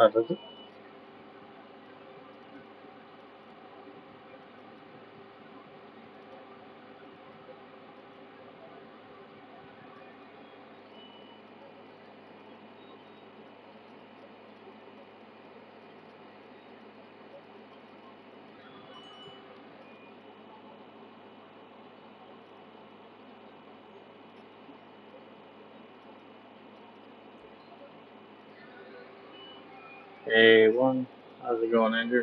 Uh, does it? Hey, one. How's it going, Andrew?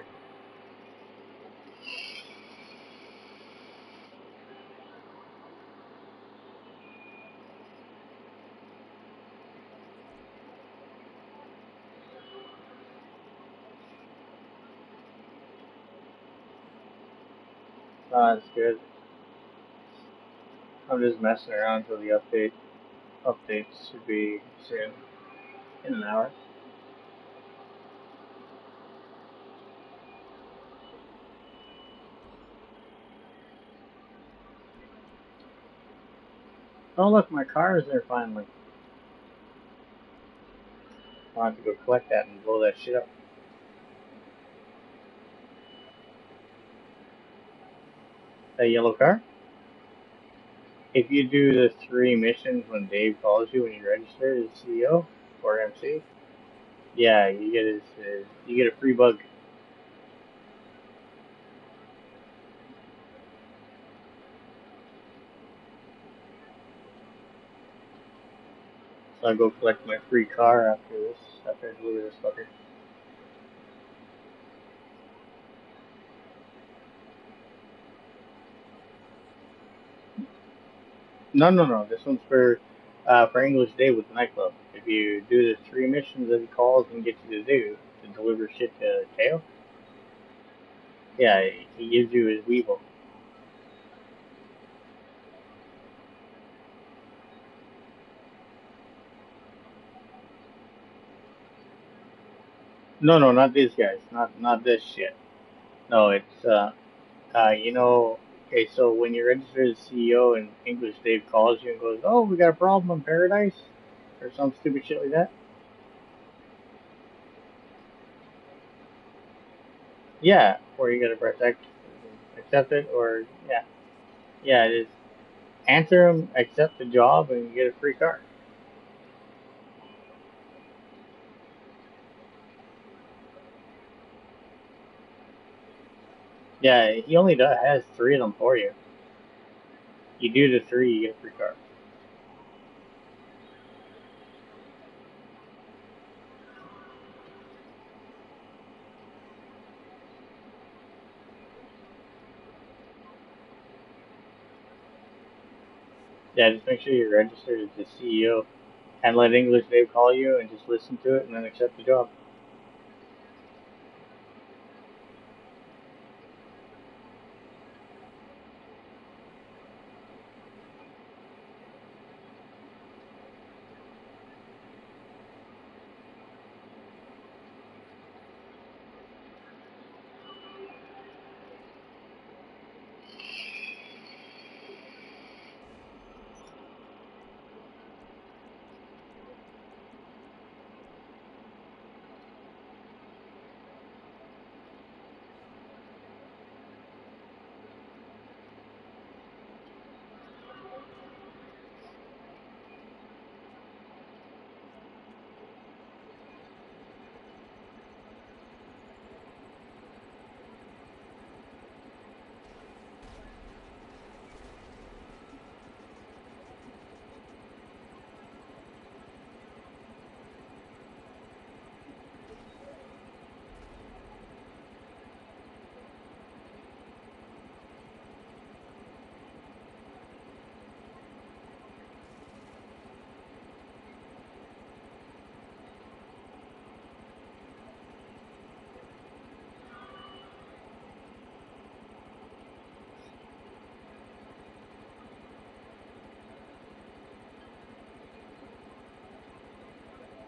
Uh, it's good. I'm just messing around until the update. Updates should be soon, in an hour. Oh, look, my car is there finally. I'll have to go collect that and blow that shit up. That yellow car? If you do the three missions when Dave calls you when you register as CEO or MC, yeah, you get his, his you get a free bug. I'll go collect my free car after this, after I deliver this fucker. No, no, no. This one's for uh, for English Dave with the nightclub. If you do the three missions that he calls and gets you to do to deliver shit to Teo, yeah, he gives you his Weevil. No, no, not these guys. Not not this shit. No, it's uh, uh, you know. Okay, so when you register as CEO and English Dave calls you and goes, "Oh, we got a problem in Paradise," or some stupid shit like that. Yeah, or you gotta press accept it, or yeah, yeah, it is. Answer them, accept the job, and you get a free car. Yeah, he only does, has three of them for you. You do the three, you get a free car. Yeah, just make sure you're registered as the CEO and let English Dave call you and just listen to it and then accept the job.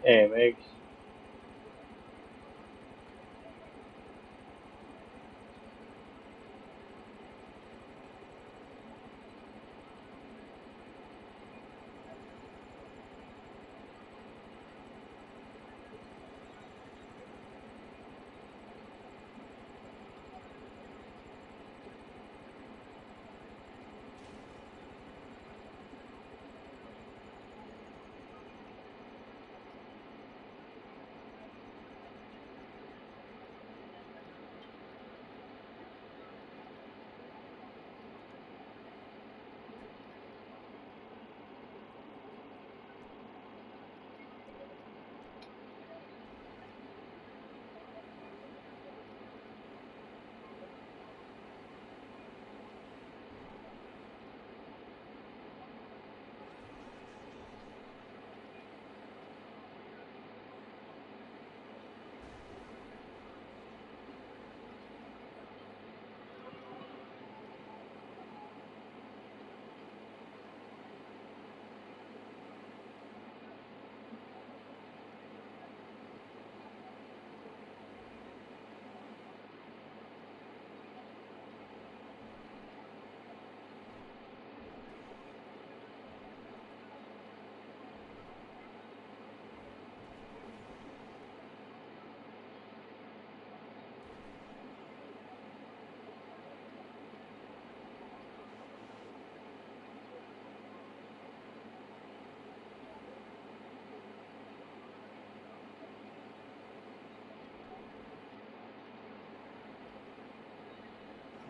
Hey,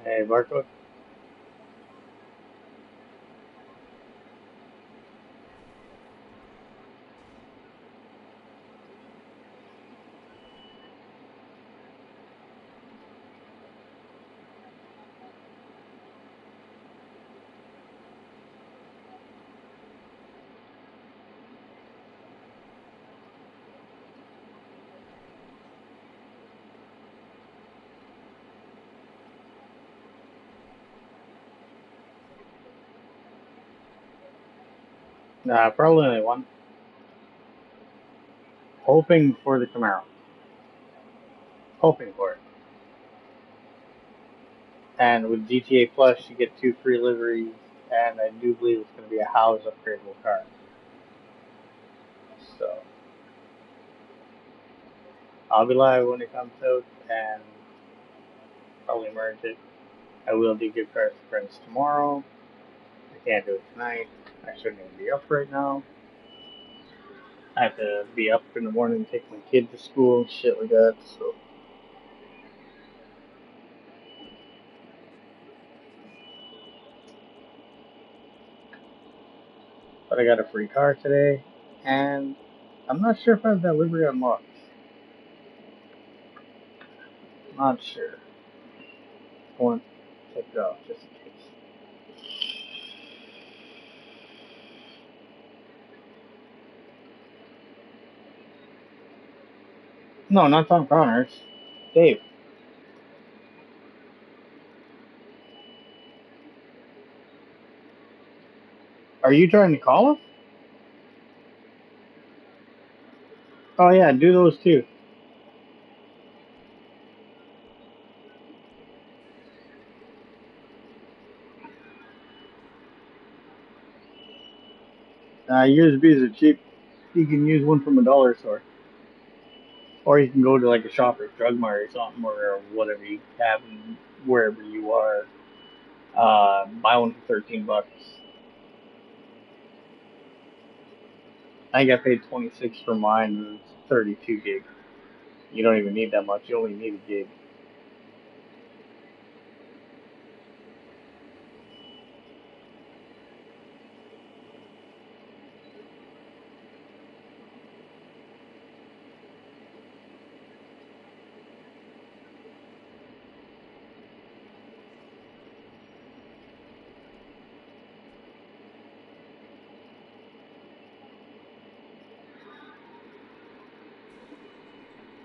Megs. Hey, Nah, probably only one. Hoping for the Camaro. Hoping for it. And with GTA Plus, you get two free liveries, and I do believe it's going to be a house upgradable car. So I'll be live when it comes out, and probably merge it. I will do gift cards to friends tomorrow. I can't do it tonight. I shouldn't even be up right now. I have to be up in the morning take my kid to school and shit like that, so. But I got a free car today, and I'm not sure if I have that livery unlocked. Not sure. I want to take it off just in case. No, not Tom Connors. Dave, are you trying to call him? Oh yeah, do those too. Uh, USBs are cheap. You can use one from a dollar store. Or you can go to like a Shoppers Drug Mart or something or whatever you have wherever you are. Uh, buy one for 13 bucks. I think I paid 26 for mine and it's 32 gig. You don't even need that much. You only need a gig.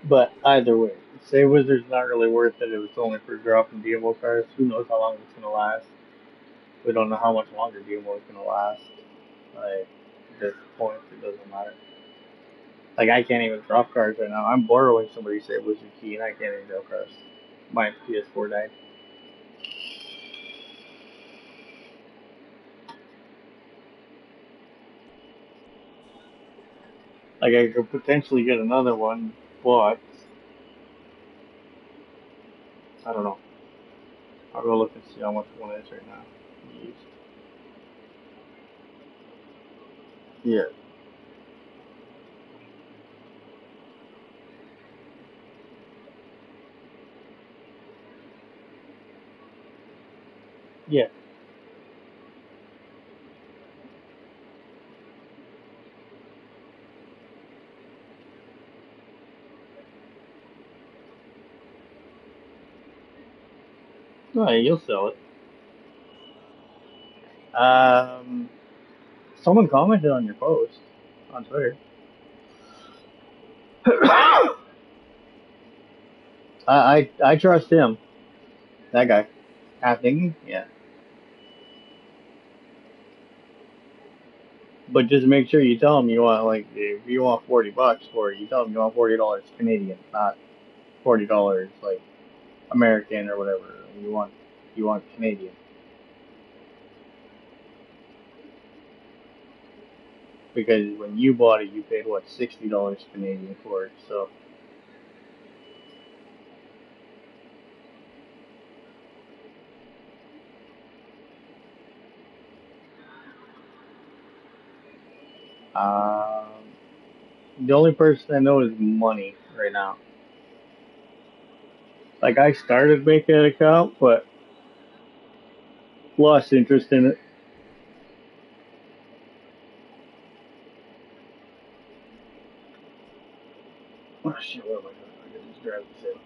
But either way, Save Wizard's not really worth it. It was only for dropping DMO cars. Who knows how long it's gonna last? We don't know how much longer DMO is gonna last. Like at this point, it doesn't matter. Like I can't even drop cards right now. I'm borrowing somebody's say Wizard key, and I can't even drop cards. My PS4 died. Like I could potentially get another one, but I don't know. I'll go look and see how much one is right now. Used. Yeah. Yeah. Yeah, you'll sell it. Um, someone commented on your post on Twitter. I, I I trust him. That guy. Half thinking, yeah. But just make sure you tell him you want like if you want forty bucks for it, you tell him you want forty dollars Canadian, not forty dollars like American or whatever. You want you want Canadian because when you bought it, you paid what sixty dollars Canadian for it. So um, the only person I know is money right now. Like I started making an account, but lost interest in it. Oh shit, what am I doing? I gotta just grab this in.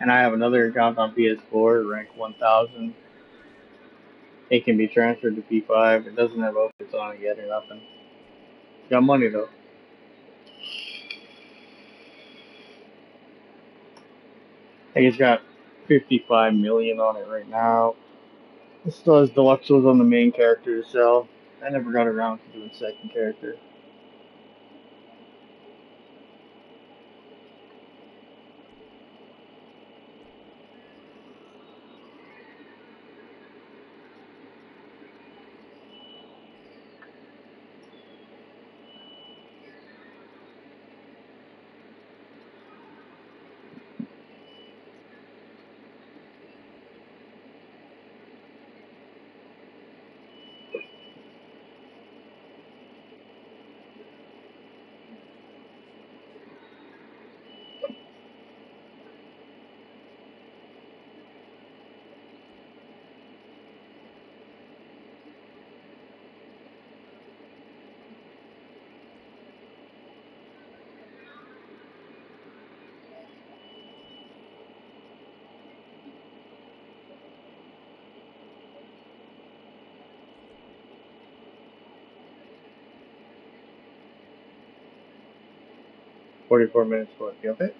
And I have another account on PS4, rank 1000. It can be transferred to P5. It doesn't have opens on it yet or nothing. Got money though. I think it's got 55 million on it right now. It still has deluxes on the main character sell. I never got around to doing second character. Forty-four minutes for it. You okay?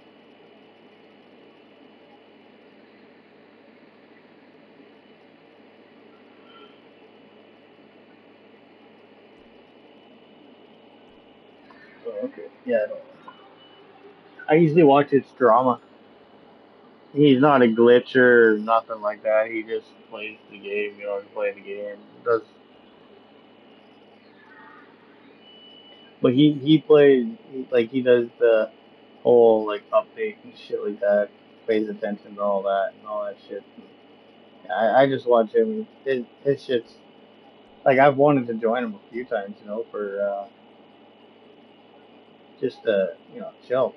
Oh, okay. Yeah. I, don't. I usually watch his drama. He's not a glitcher or nothing like that. He just plays the game. You know, he plays the game. Does but he he plays like he does the whole like update and shit like that. Pays attention to all that and all that shit. I I just watch him. His his shit's like I've wanted to join him a few times. You know, for uh, just uh you know chill.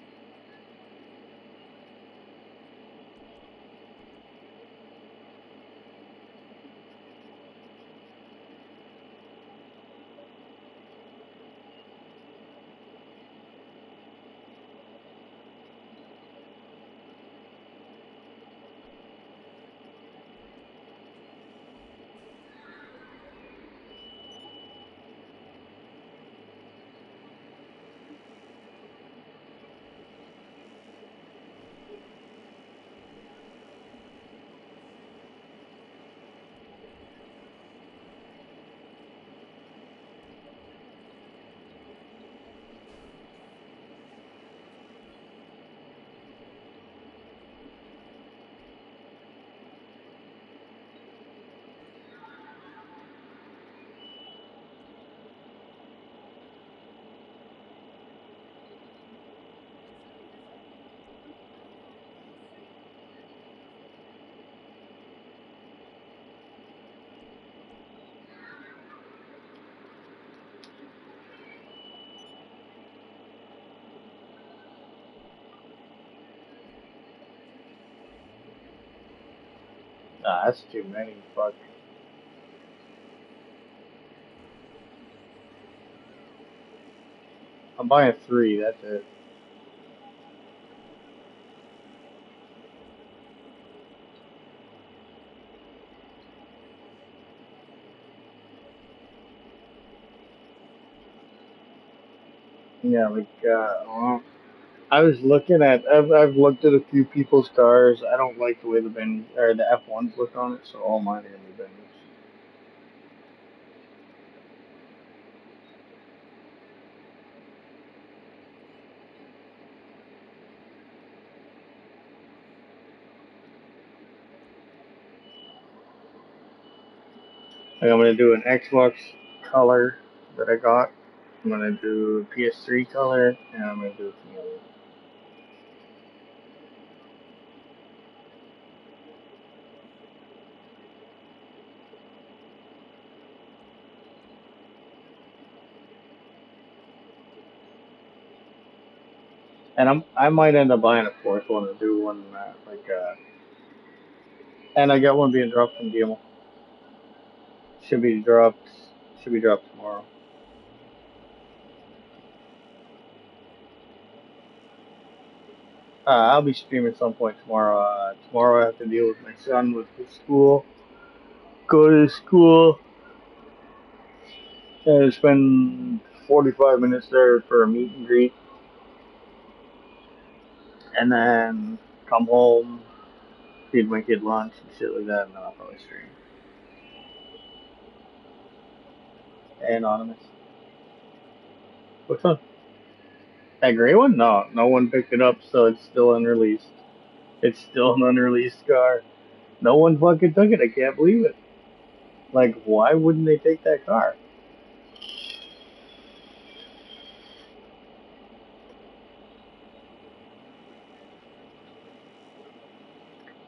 Nah, that's too many. Fuck. I'm buying three. That's it. Yeah, uh, well, I was looking at. I've I've looked at a few people's cars. I don't like the way the Ben or the F1s look on it, so all mine are gonna I'm gonna do an Xbox color that I got. I'm gonna do a PS3 color, and I'm gonna do a And I'm I might end up buying a fourth one and do one uh, like uh, and I got one being dropped from DMO. Should be dropped. Should be dropped tomorrow. Uh, I'll be streaming some point tomorrow. Uh, tomorrow I have to deal with my son with his school. Go to school and spend 45 minutes there for a meet and greet. And then come home, feed my kid lunch and shit like that, and then I'll probably stream. Anonymous. Which one? That gray one? No, no one picked it up, so it's still unreleased. It's still an unreleased car. No one fucking took it. I can't believe it. Like, why wouldn't they take that car?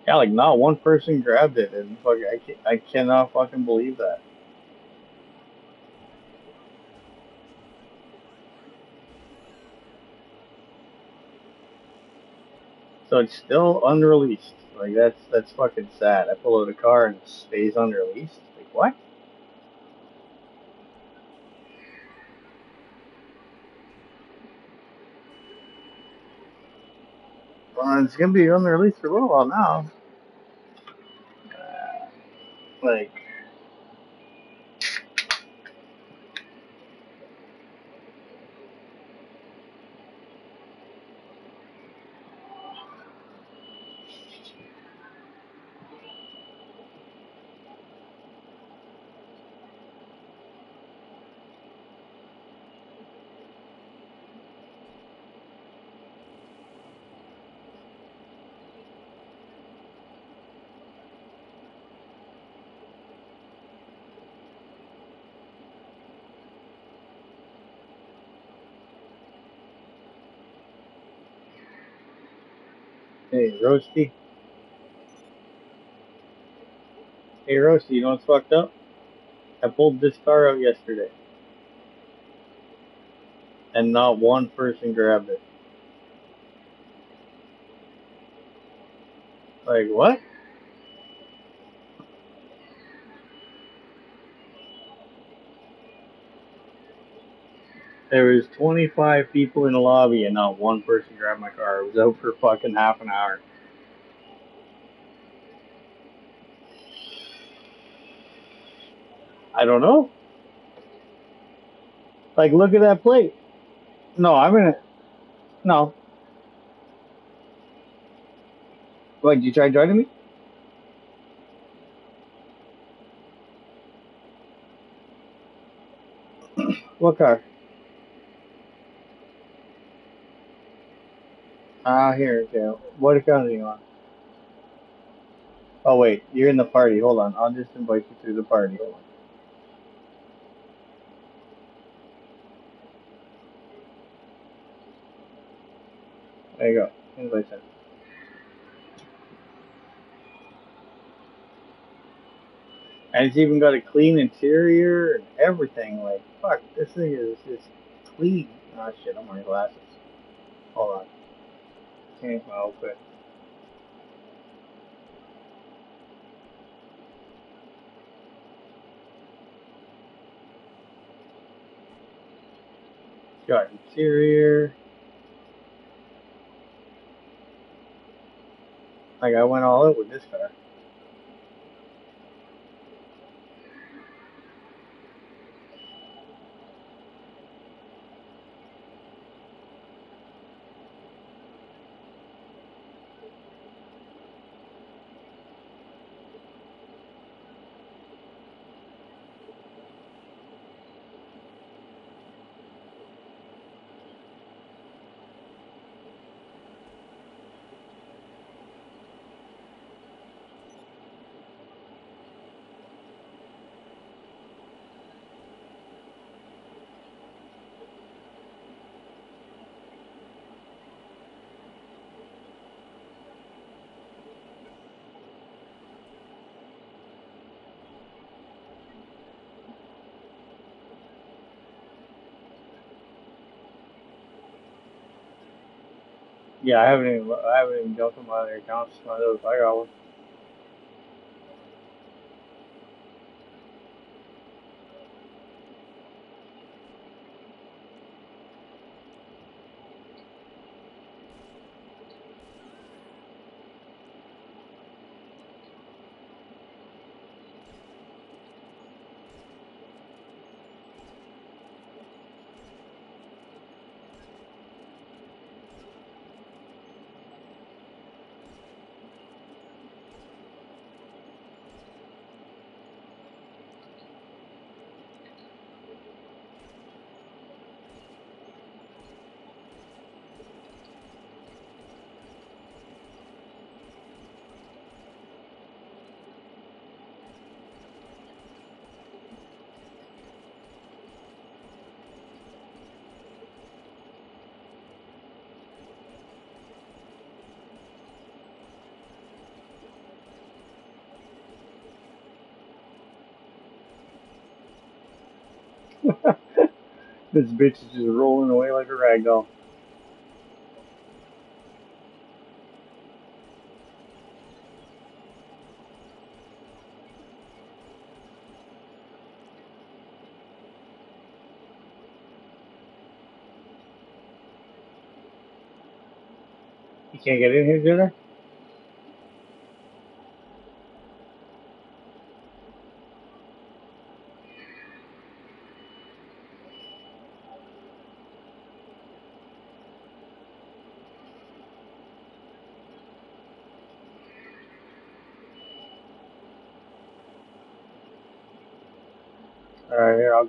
Yeah, like not one person grabbed it, and fuck, I can I cannot fucking believe that. So it's still unreleased. Like that's that's fucking sad. I pull out a car and it stays unreleased. Like what? Well, it's gonna be unreleased for a little while now. Uh, like Hey, Roasty. Hey, Roasty, you know what's fucked up? I pulled this car out yesterday, and not one person grabbed it. Like, what? There was 25 people in the lobby, and not one person grabbed my car. It was out for fucking half an hour. I don't know. Like, look at that plate. No, I'm gonna. No. What, you try joining me? What car? Ah, here, okay. What account are you on? Oh, wait, you're in the party. Hold on. I'll just invite you to the party. Hold on. There you go. Invite sent. And it's even got a clean interior and everything. Like, fuck, this thing is just clean. Oh, shit, I'm wearing glasses. Hold on. Change my outfit. Got interior. Like, I went all out with this car. Yeah, I haven't even I haven't even jumped on my other accounts. My those I got one. This bitch is just rolling away like a rag doll. You can't get in here? Alright,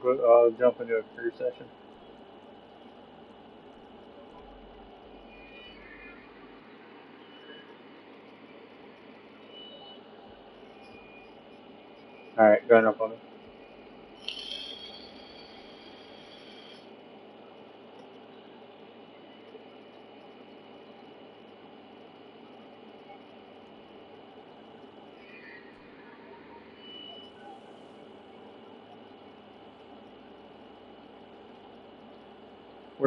Uh, jump into a career session.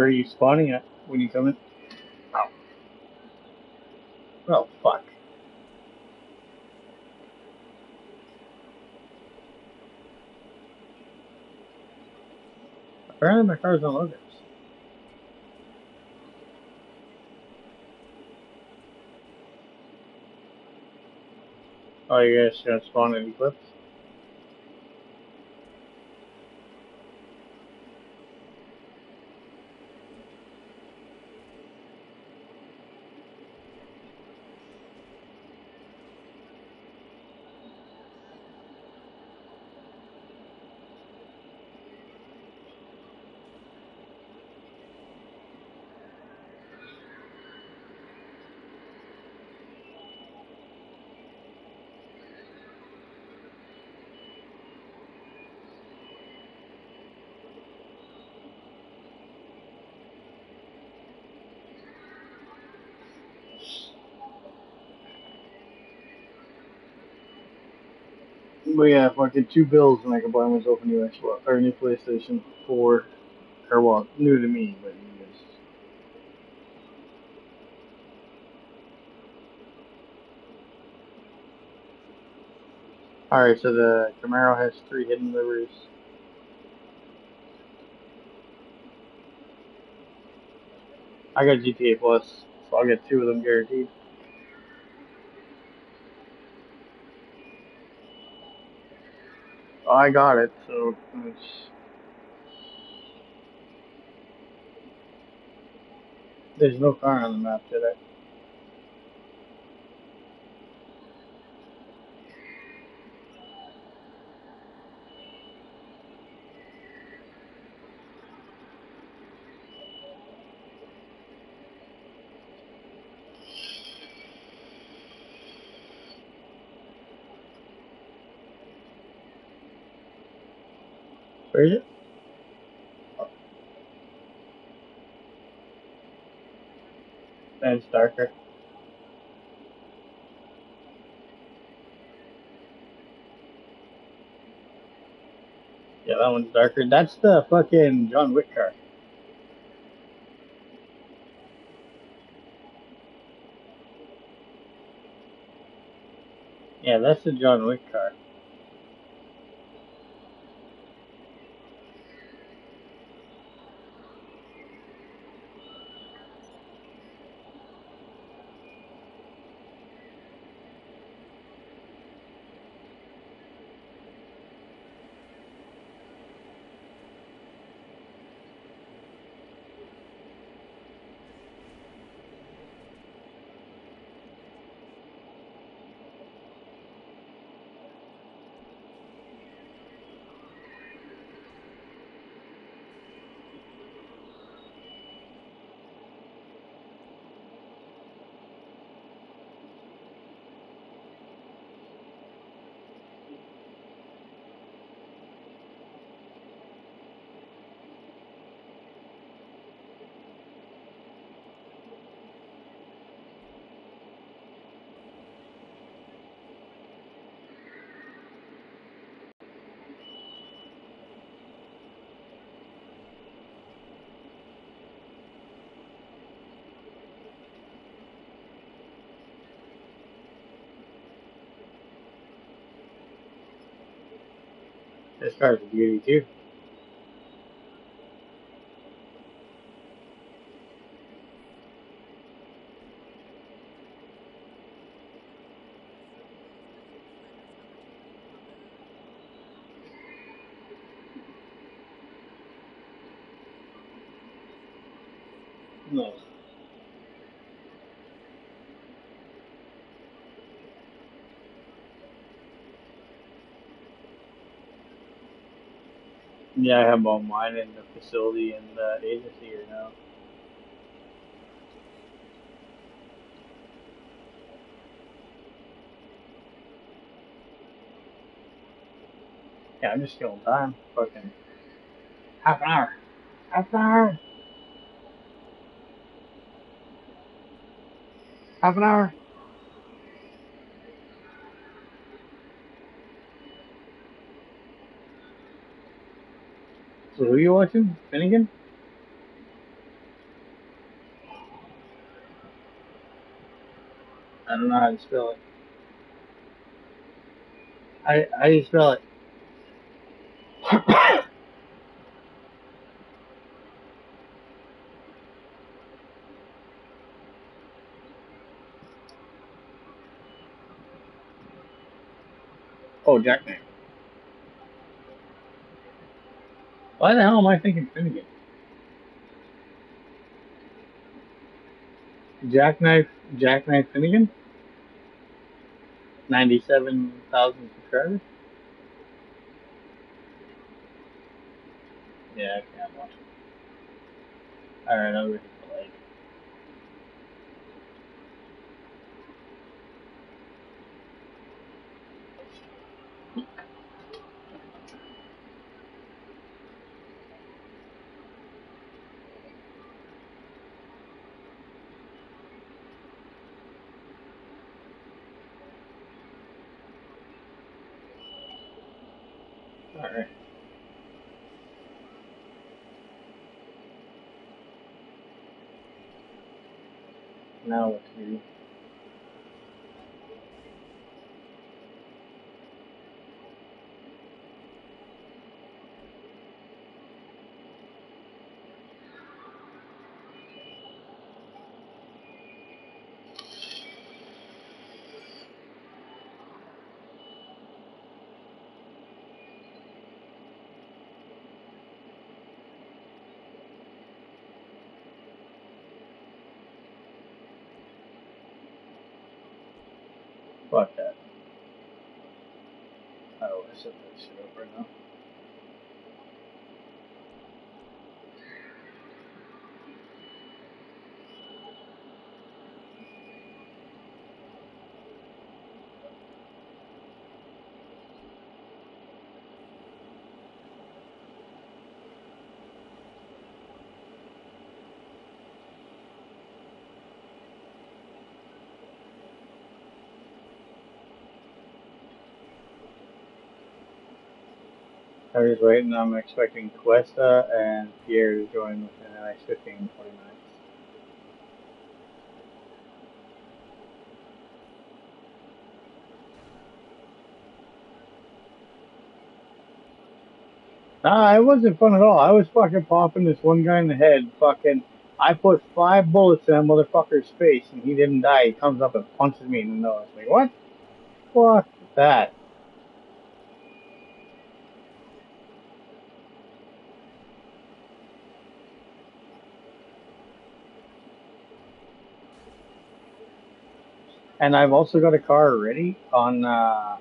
Are you spawning at when you come in? Oh. Oh, fuck. Apparently my car's not logos. Oh, you guys gonna spawn in Eclipse? But yeah, fucking two bills and I can buy myself a new Xbox or a new PlayStation 4. Or well, new to me, but you guys. Alright, so the Camaro has three hidden liveries. I got GTA Plus, so I'll get two of them guaranteed. I got it, so there's no car on the map today. Where is it? And it's darker. Yeah, that one's darker. That's the fucking John Wick car. Yeah, that's the John Wick car. This car's a beauty too. No. Yeah, I have all mine in the facility and the agency here now. Yeah, I'm just killing time. Fucking half an hour. Half an hour. Half an hour. Who you watching? Finnegan? I don't know how to spell it. How, how do you spell it? oh, Jackknife. Why the hell am I thinking Finnegan? Jackknife, Jackknife Finnegan? 97,000 subscribers? Yeah, I can't watch it. Alright, I'll Fuck that. I don't want to set that shit up right now. I was waiting. I'm expecting Cuesta and Pierre to join within the next 15-20 minutes. Nah, it wasn't fun at all. I was fucking popping this one guy in the head. Fucking, I put five bullets in that motherfucker's face, and he didn't die. He comes up and punches me in the nose. Like, what? Fuck that. And I've also got a car ready on uh,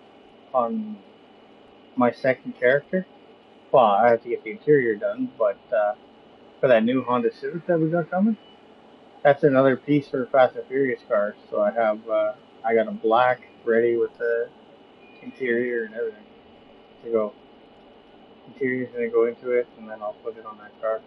on my second character. Well, I have to get the interior done, but uh, for that new Honda Civic that we got coming, that's another piece for Fast and Furious cars. So I have uh, I got a black ready with the interior and everything to go. Interior's gonna go into it, and then I'll put it on that car.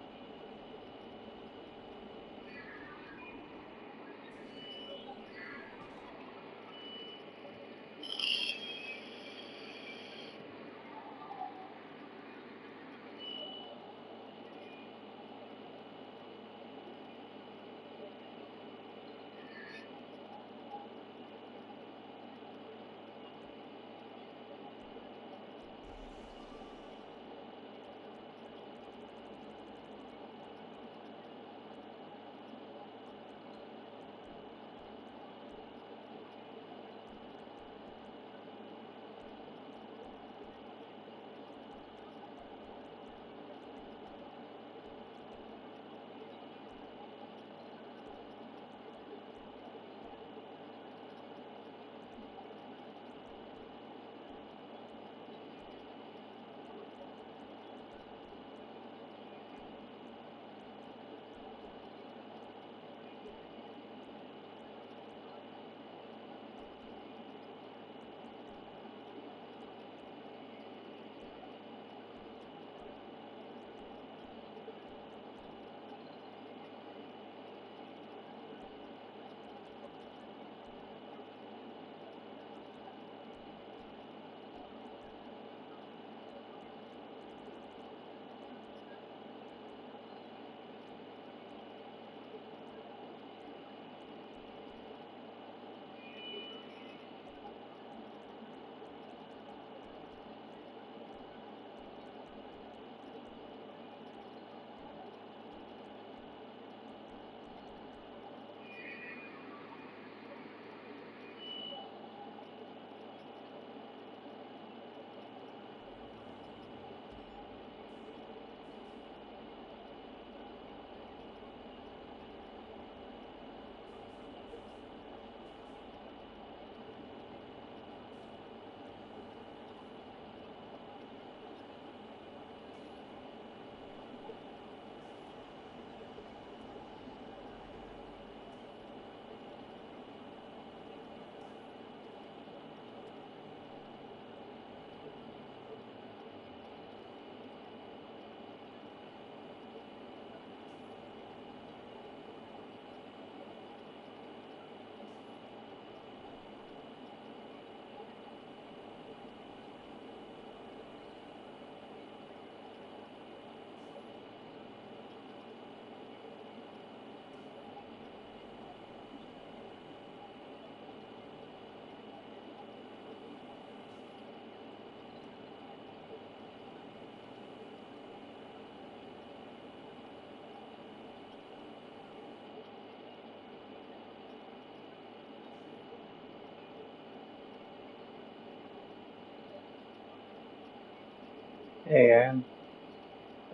Ann.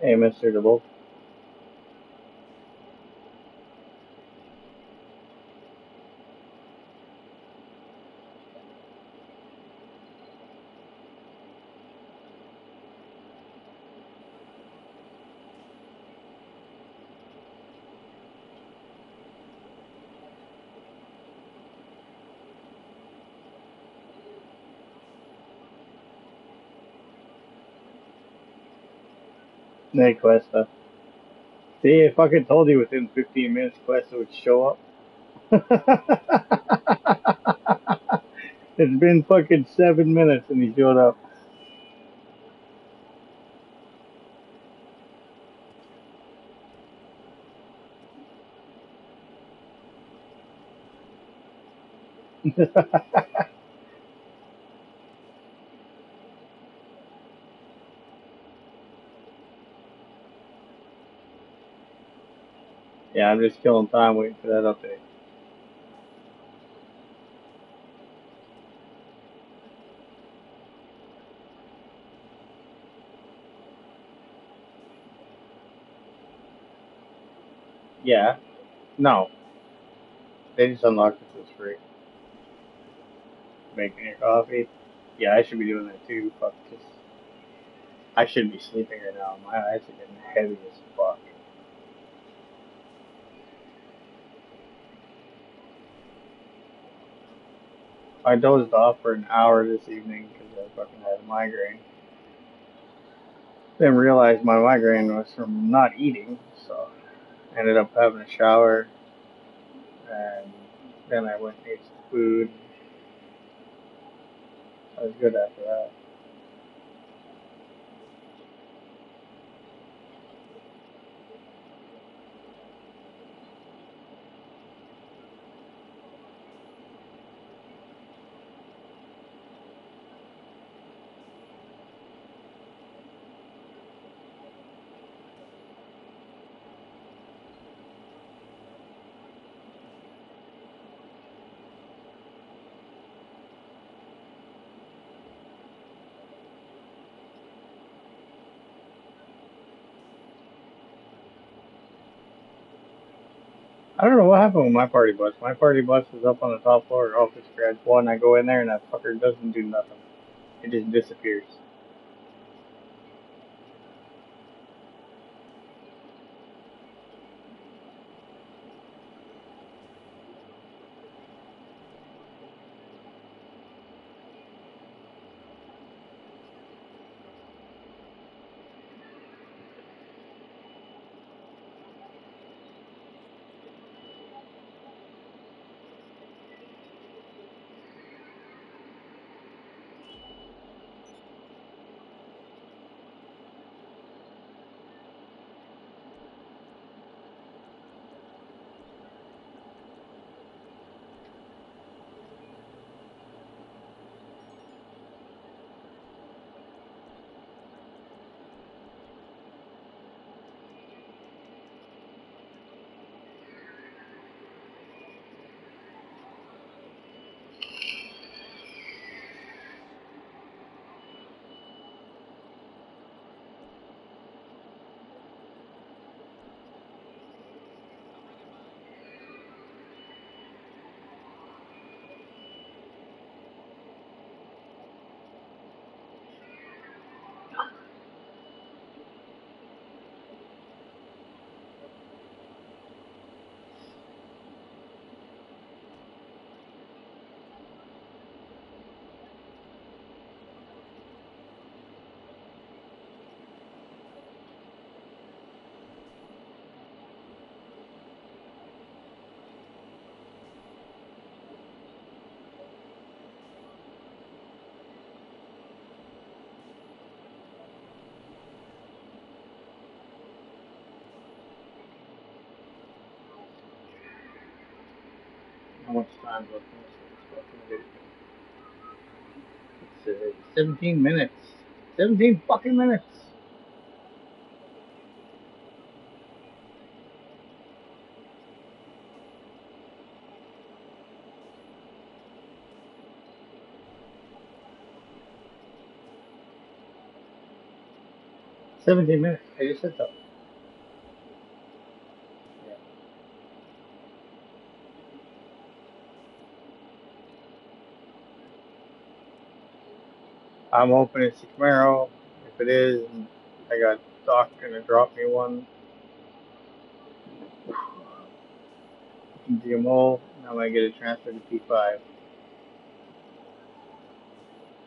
Hey, Mister Hey, Questa. See, I fucking told you within 15 minutes Questa would show up. it's been fucking seven minutes and he showed up. Yeah, I'm just killing time waiting for that update. Yeah. No. They just unlocked it for free. Making your coffee. Yeah, I should be doing that too. Fuck, I shouldn't be sleeping right now. My eyes are getting heavy as fuck. I dozed off for an hour this evening because I fucking had a migraine. Then realized my migraine was from not eating, so ended up having a shower, and then I went and ate some food. I was good after that. I don't know what happened with my party bus. My party bus is up on the top floor of Office Garage 1. I go in there and that fucker doesn't do nothing. It just disappears. How much time left in this fucking video? It's uh, 17 minutes. 17 fucking minutes. Seventeen minutes. I just said so. I'm hoping it's a Camaro. If it is, I got Doc gonna drop me one. GMO. I'm gonna get it transferred to P5.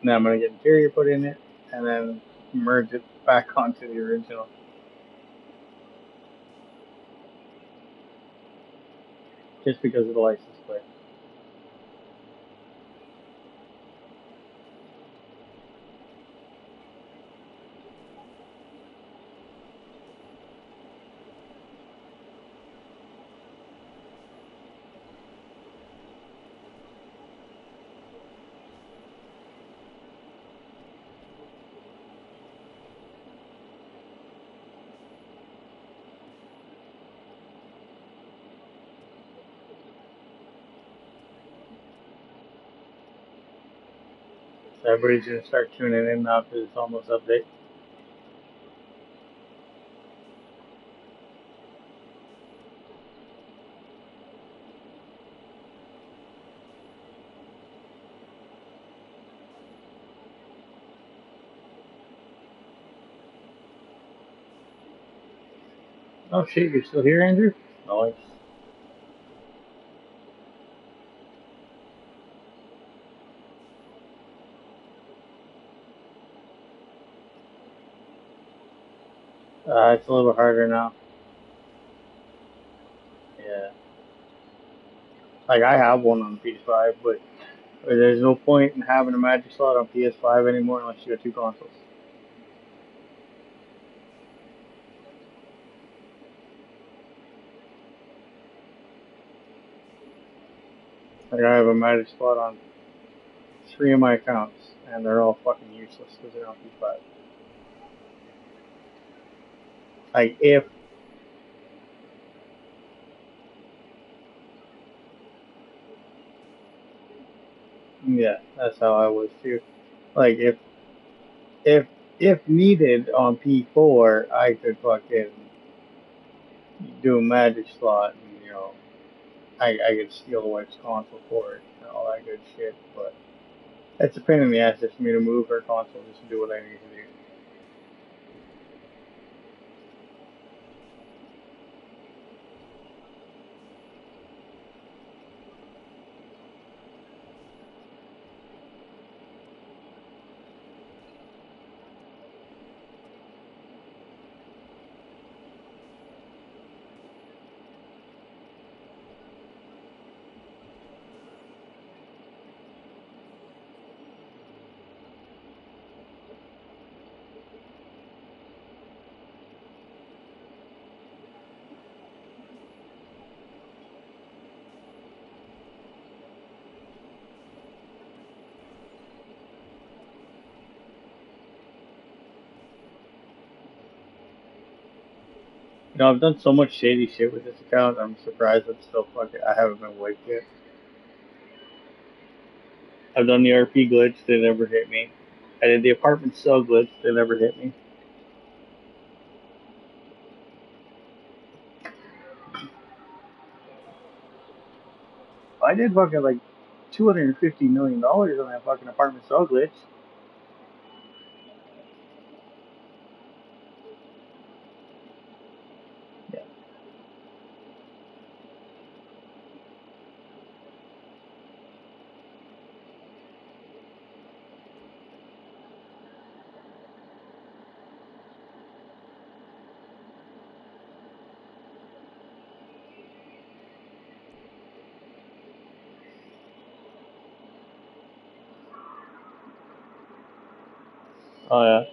Then I'm gonna get interior put in it, and then merge it back onto the original. Just because of the license plate. Everybody's gonna start tuning in now for this almost update. Oh shit, you're still here, Andrew? Nice. It's a little harder now. Yeah. Like I have one on PS5, but there's no point in having a magic slot on PS5 anymore unless you have two consoles. Like I have a magic slot on three of my accounts, and they're all fucking useless because they're on PS5. Like if yeah, that's how I was too. Like if if if needed on P4, I could fucking do a magic slot and you know I I could steal the wife's console for it and all that good shit. But it's a pain in the ass just for me to move her console just to do what I need to do. Know, I've done so much shady shit with this account. I'm surprised I'm still fucking. I haven't been wiped yet. I've done the RP glitch. They never hit me. I did the apartment cell glitch. They never hit me. I did fucking like two hundred and fifty million dollars on that fucking apartment cell glitch. Oh yeah.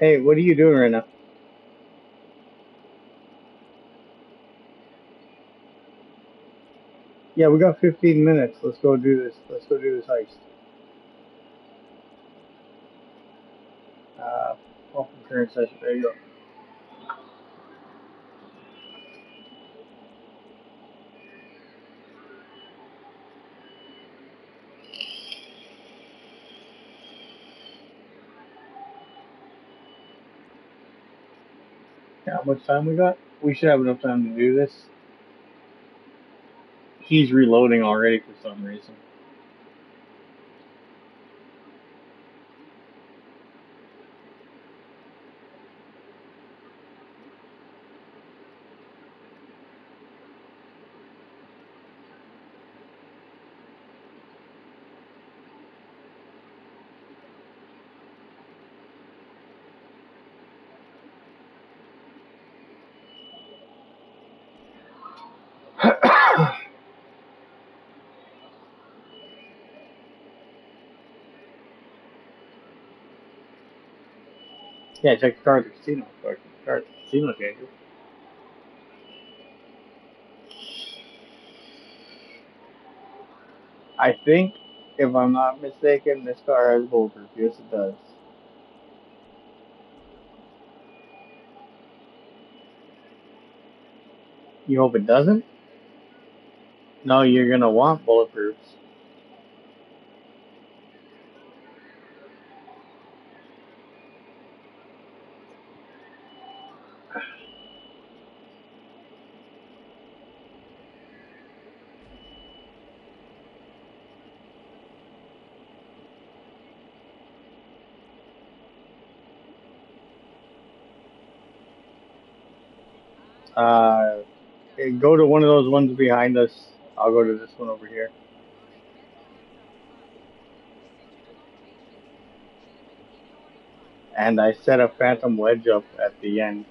Hey, what are you doing right now? Yeah, we got fifteen minutes. Let's go do this. Let's go do this heist. Uh, open current session. There you go. Much time we got? We should have enough time to do this. He's reloading already for some reason. Yeah, check the card at the casino. Check the card at the casino, Jacob. I think, if I'm not mistaken, this car has bulletproof. Yes, it does. You hope it doesn't? No, you're gonna want bulletproofs. Uh, go to one of those ones behind us. I'll go to this one over here. And I set a phantom wedge up at the end.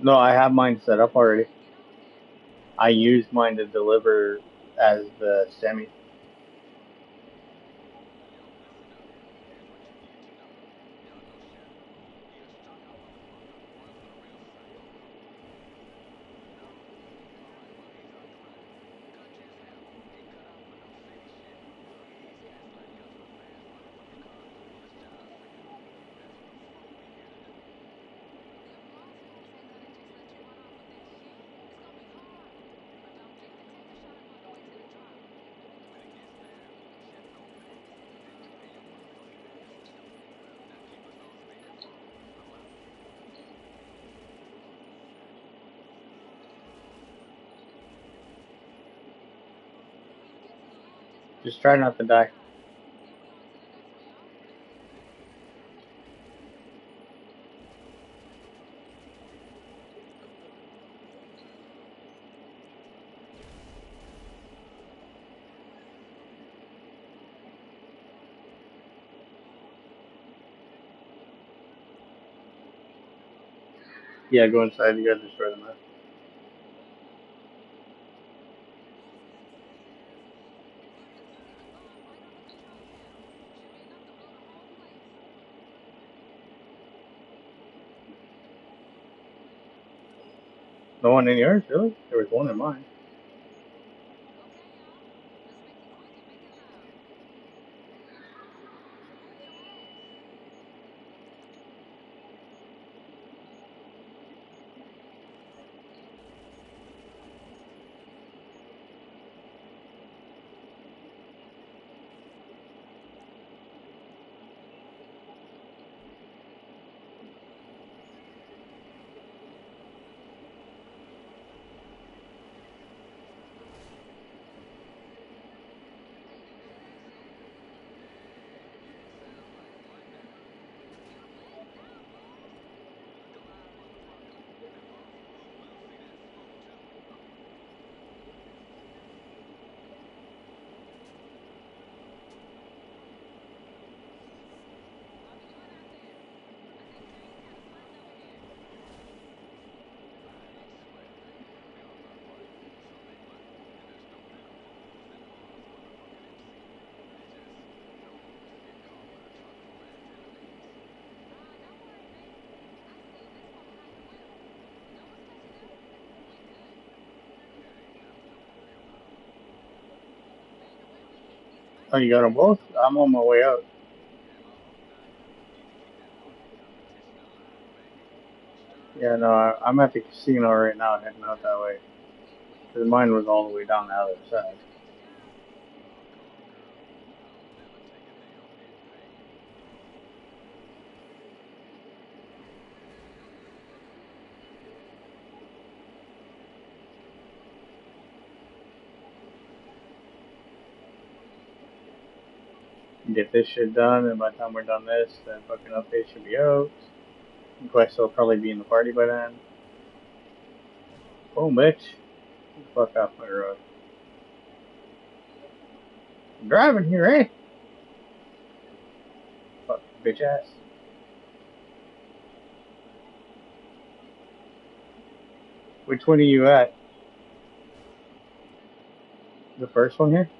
No, I have mine set up already. I used mine to deliver as the semi. Just try not to die. Yeah, go inside. You gotta destroy No one in yours, really? There was one in mine. Oh, you got them both? I'm on my way out. Yeah, no, I, I'm at the casino right now, heading out that way. Because mine was all the way down the other side. Get this shit done, and by the time we're done this, then fucking update should be out. Quest will probably be in the party by then. Boom, bitch. Fuck off my road. I'm driving here, eh? Fuck, bitch ass. Which one are you at? The first one here?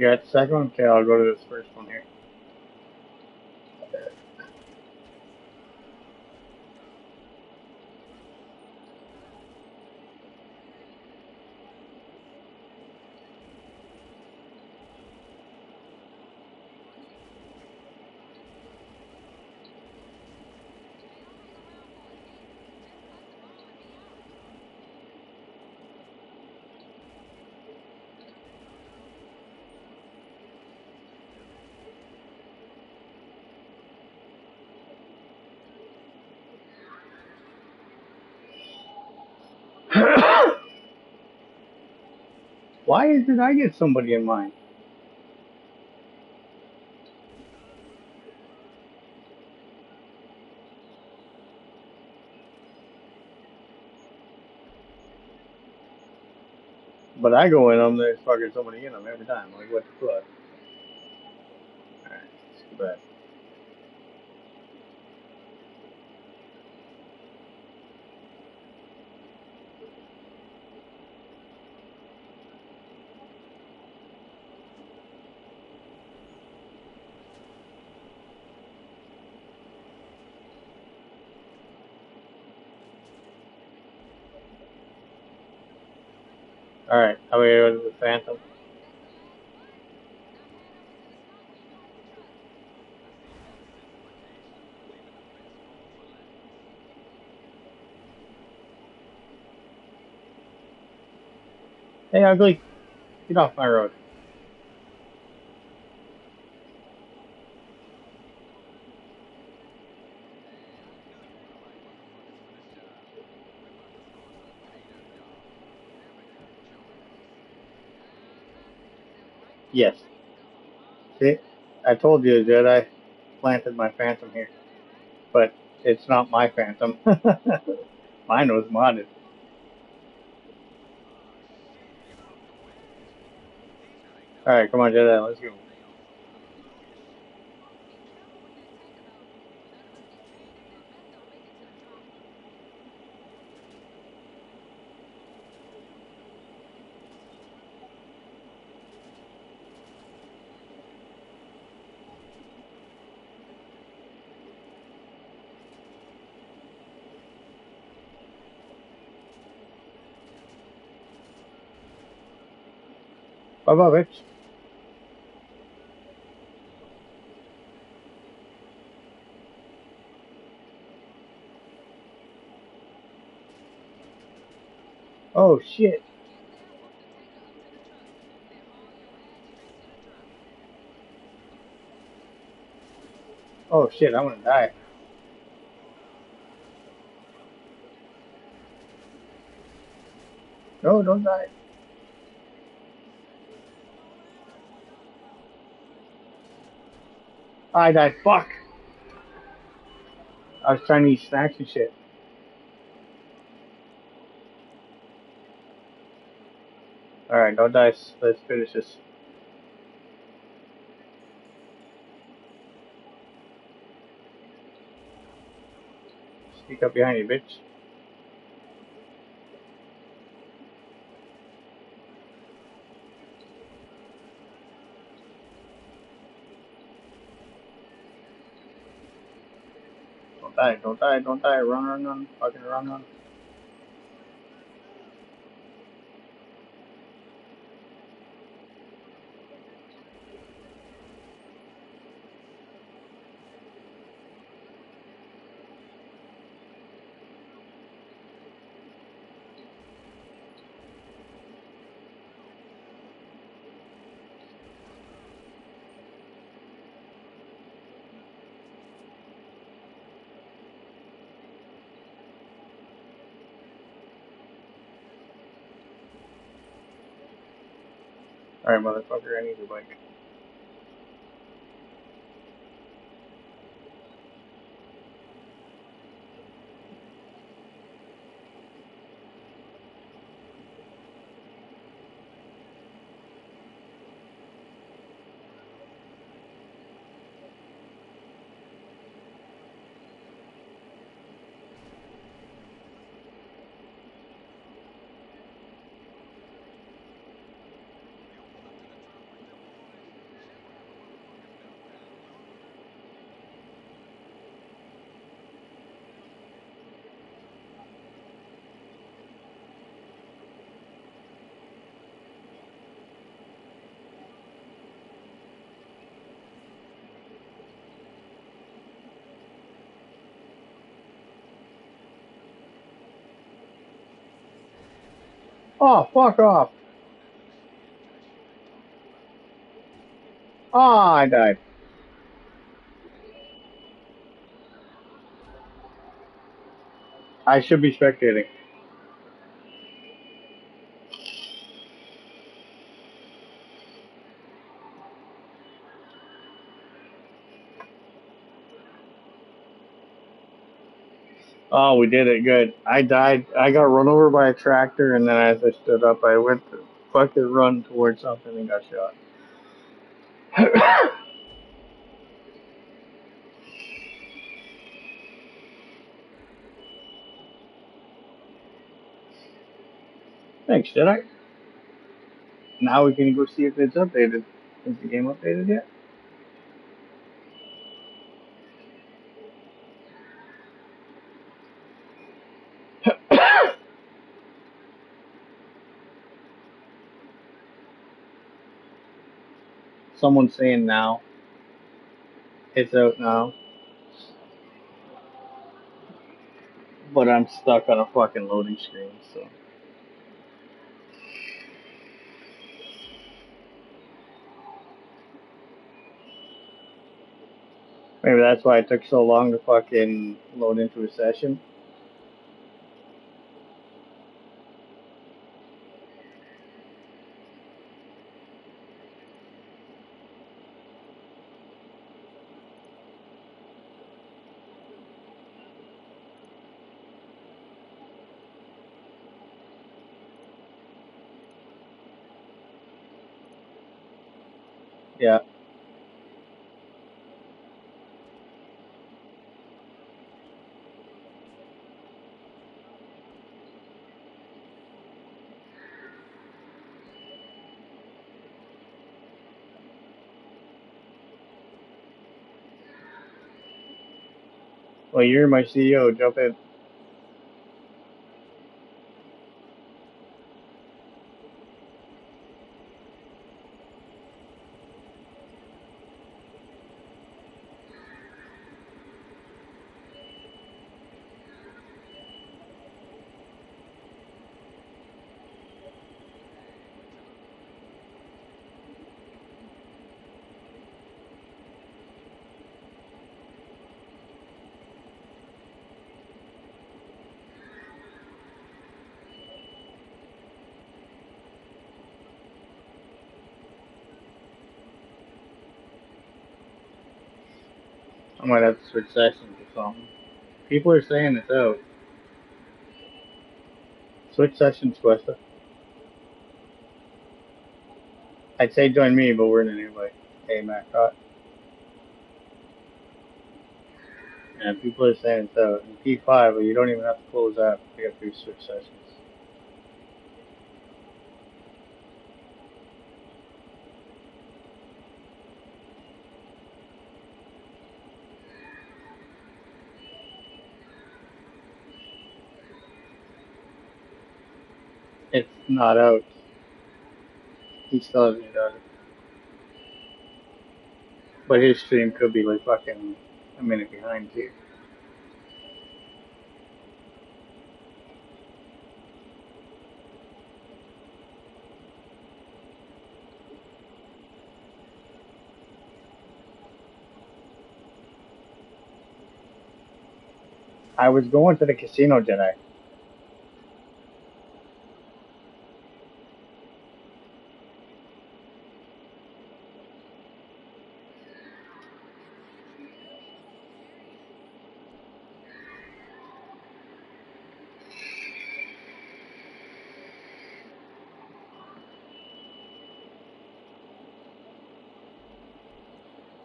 You're at the second one? Okay, I'll go to this first one here. Why did I get somebody in mind? But I go in them, there's fucking somebody in them every time. Like, what the fuck? Alright, let's go back. Alright, how we go to the Phantom? Hey, ugly, get off my road. Yes. See, I told you, Jedi I planted my Phantom here, but it's not my Phantom. Mine was modded. Alright, come on, Jedi, let's go. Bye, bitch. Oh shit. Oh shit, I'm gonna die. No, don't die. I died. Fuck. I was trying to eat snacks and shit. Alright, no dice. Let's finish this. Sneak up behind you, bitch. Die, don't die, don't die. Run, run, run. Fucking run, run. Alright, motherfucker, I need your bike. Oh, fuck off. Oh, I died. I should be spectating. Oh, we did it good. I died. I got run over by a tractor, and then as I stood up, I went to fucking run towards something and got shot. Thanks, did I? Now we can go see if it's updated. Is the game updated yet? Someone's saying now. It's out now. But I'm stuck on a fucking loading screen, so. Maybe that's why it took so long to fucking load into a session. Yeah. Well, you're my CEO. Jump in. I might have to switch sessions or something. People are saying it's out. Switch sessions, Questa. I'd say join me, but we're in an invite. Hey, Matt. Uh, and people are saying it's out. In P5, but you don't even have to close out. You have to switch sessions. It's not out. He still hasn't done it. But his stream could be like fucking a minute behind too. I was going to the casino tonight.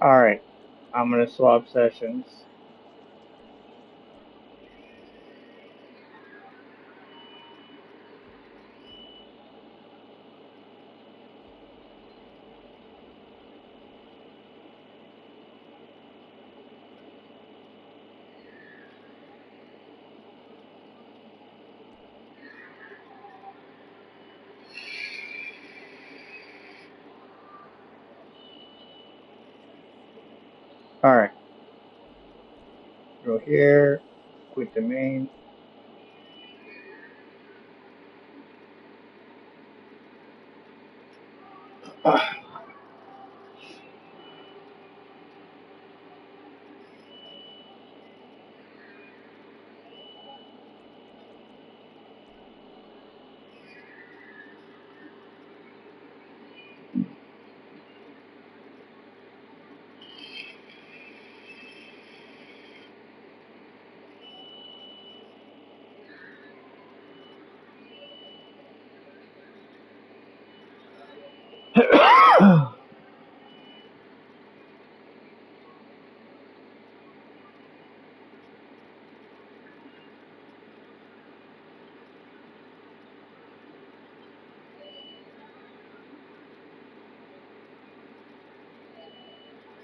Alright, I'm gonna swap sessions. Alright, go here, quit the main.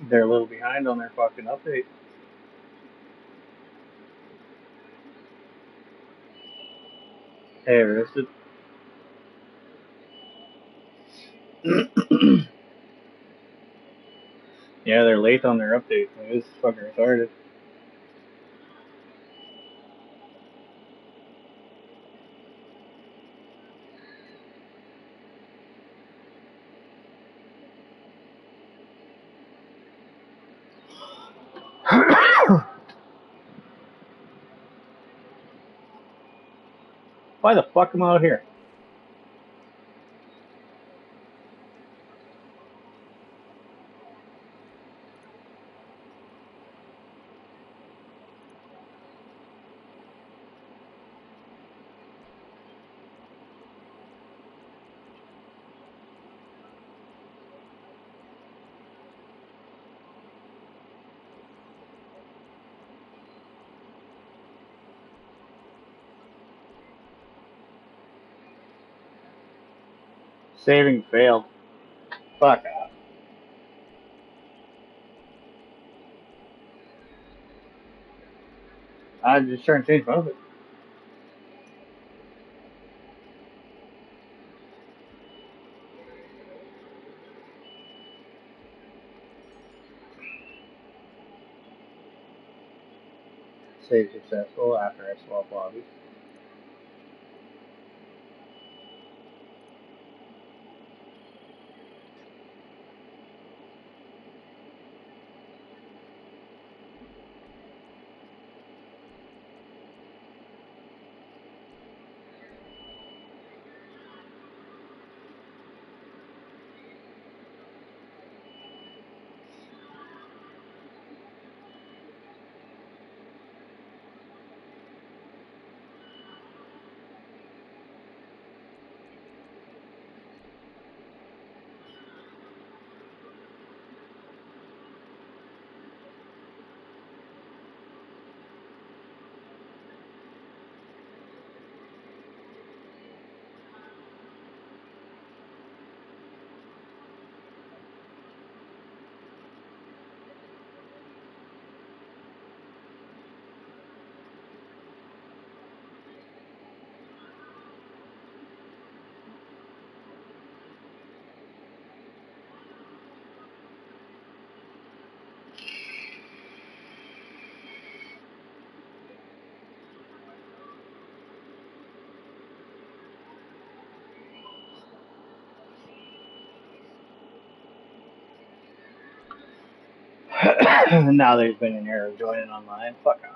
They're a little behind on their fucking update. Hey, Arrested. yeah, they're late on their update. It's fucking retarded. Why the fuck am I out here? Saving failed. Fuck off. I'm just trying to change my outfit. Save successful after I swap lobby. now there's been an error joining online. Fuck off.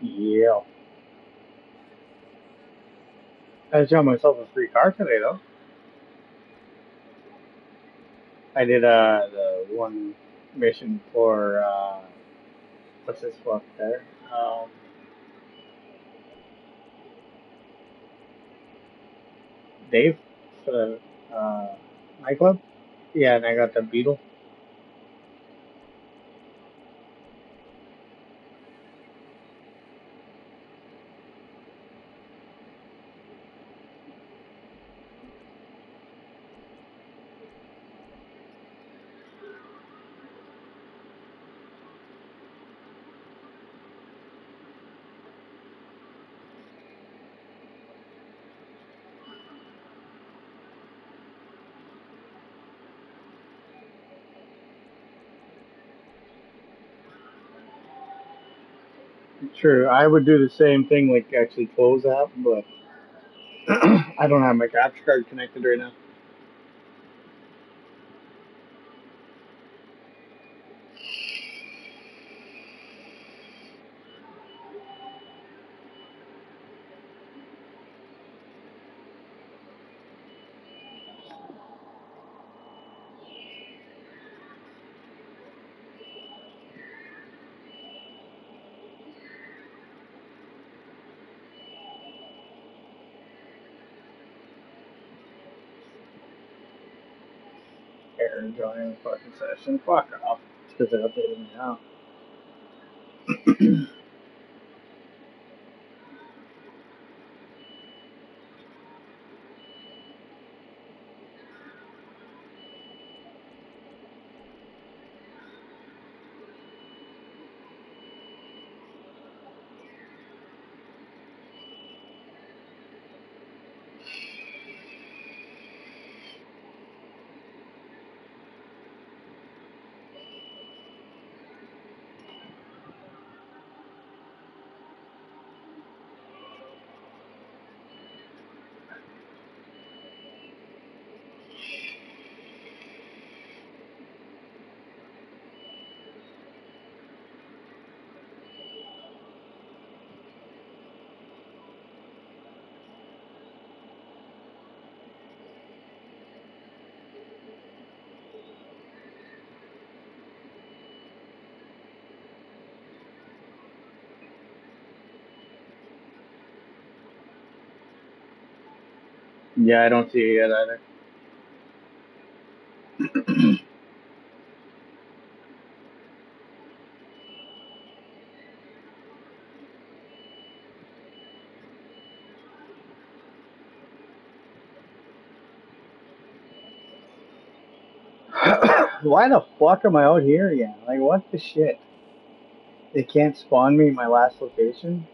Yeah. I just got myself a free car today, though. I did uh the one mission for uh what's this fuck there? Um, Dave for the uh nightclub. Yeah, and I got the Beetle. True, I would do the same thing, like actually close app, but I don't have my capture card connected right now. Aaron joining the fucking session. Fuck off. Because they updated me now. Yeah, I don't see it yet either. Why the fuck am I out here again? Like, what the shit? They can't spawn me in my last location?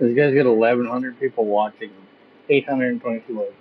This guy's got 1,100 people watching, 822 likes.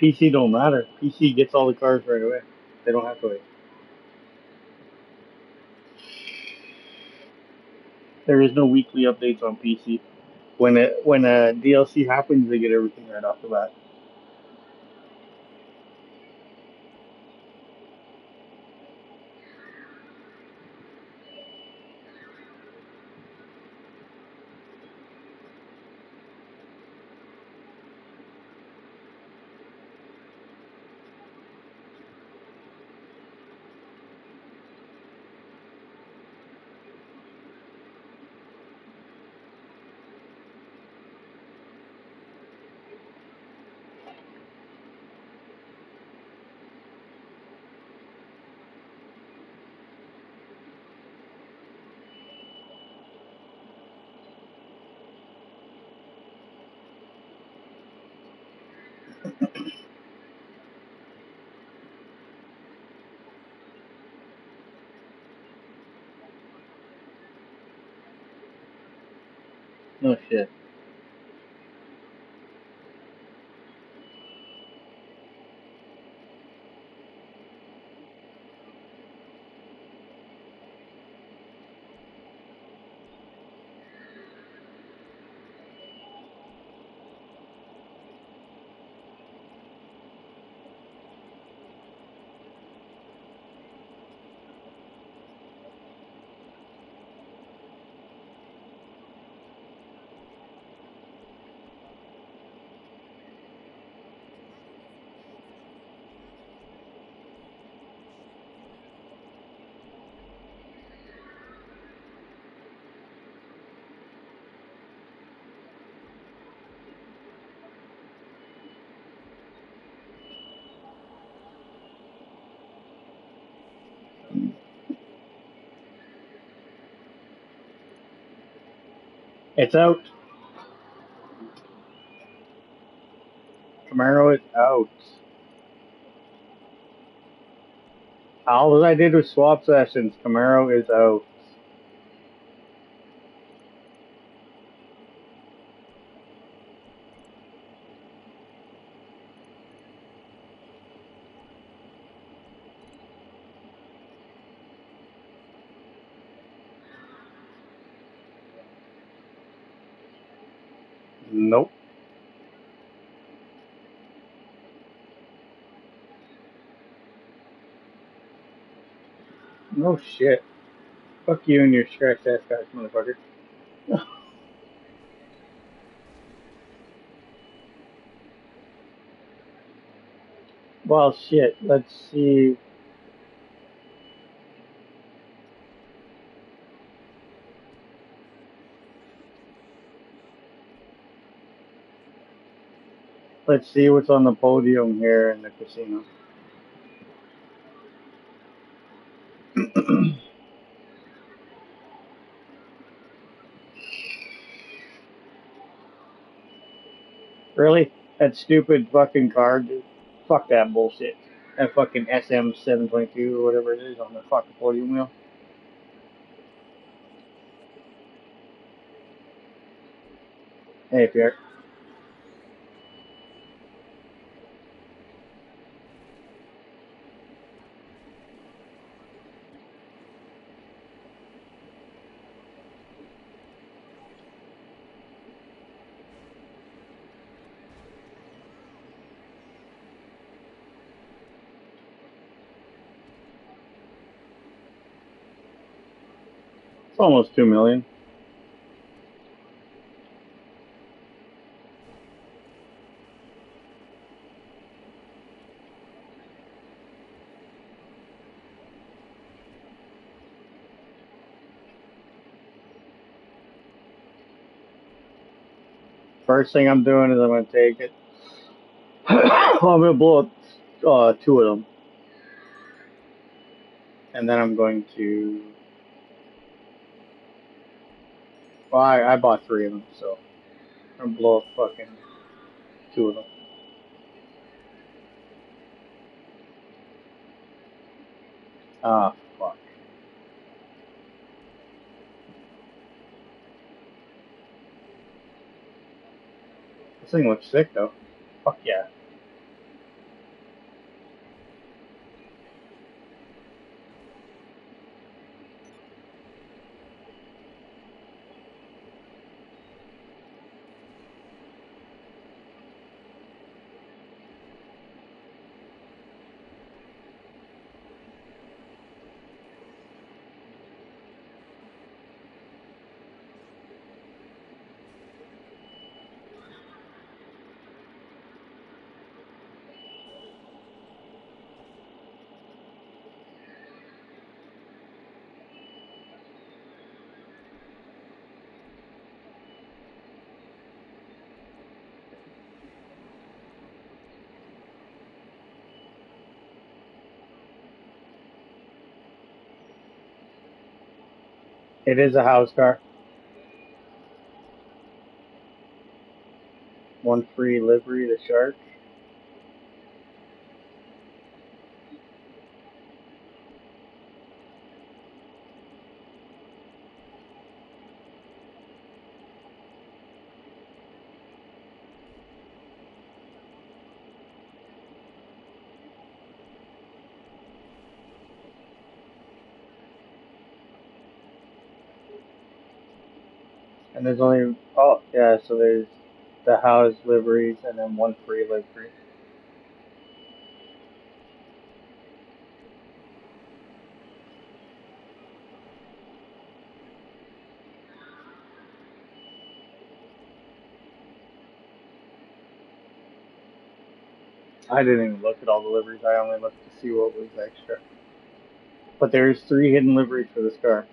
PC don't matter. PC gets all the cars right away. They don't have to wait. There is no weekly updates on PC. When it when a DLC happens, they get everything right off the bat. Shit. It's out. Camaro is out. All I did was swap sessions. Camaro is out. Nope. No shit. Fuck you and your scratch ass guys, motherfucker. Well, shit. Let's see. Let's see what's on the podium here in the casino. Really? That stupid fucking card? dude. Fuck that bullshit. That fucking SM722 or whatever it is on the fucking podium wheel. Hey, Pierre. It's almost two million. First thing I'm doing is I'm gonna take it. I'm gonna blow up uh, two of them, and then I'm going to. Well, I, I bought three of them, so I'm gonna blow up fucking two of them. Ah, fuck. This thing looks sick though. Fuck yeah. It is a house car. One free livery, the Shark. And there's only, oh, yeah, so there's the house liveries and then one free livery. I didn't even look at all the liveries. I only looked to see what was extra. But there's three hidden liveries for this car.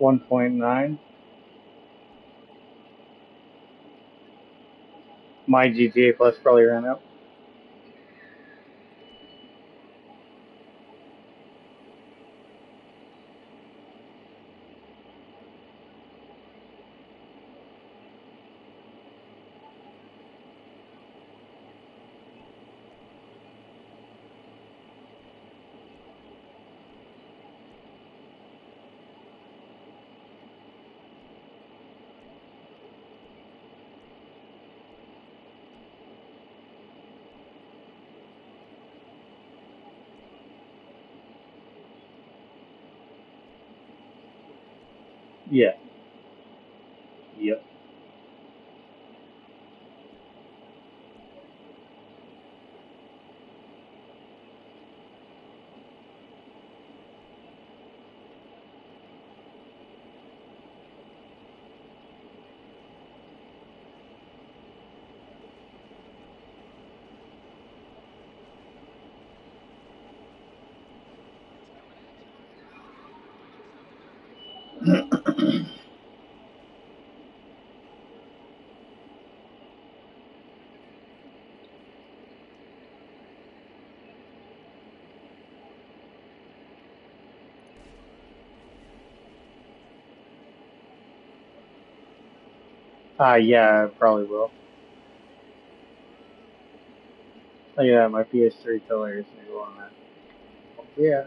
One point nine. My GTA Plus probably ran out. Yeah. Yep. Ah, yeah, I probably will. Oh yeah, my PS3 color is go on that. Yeah.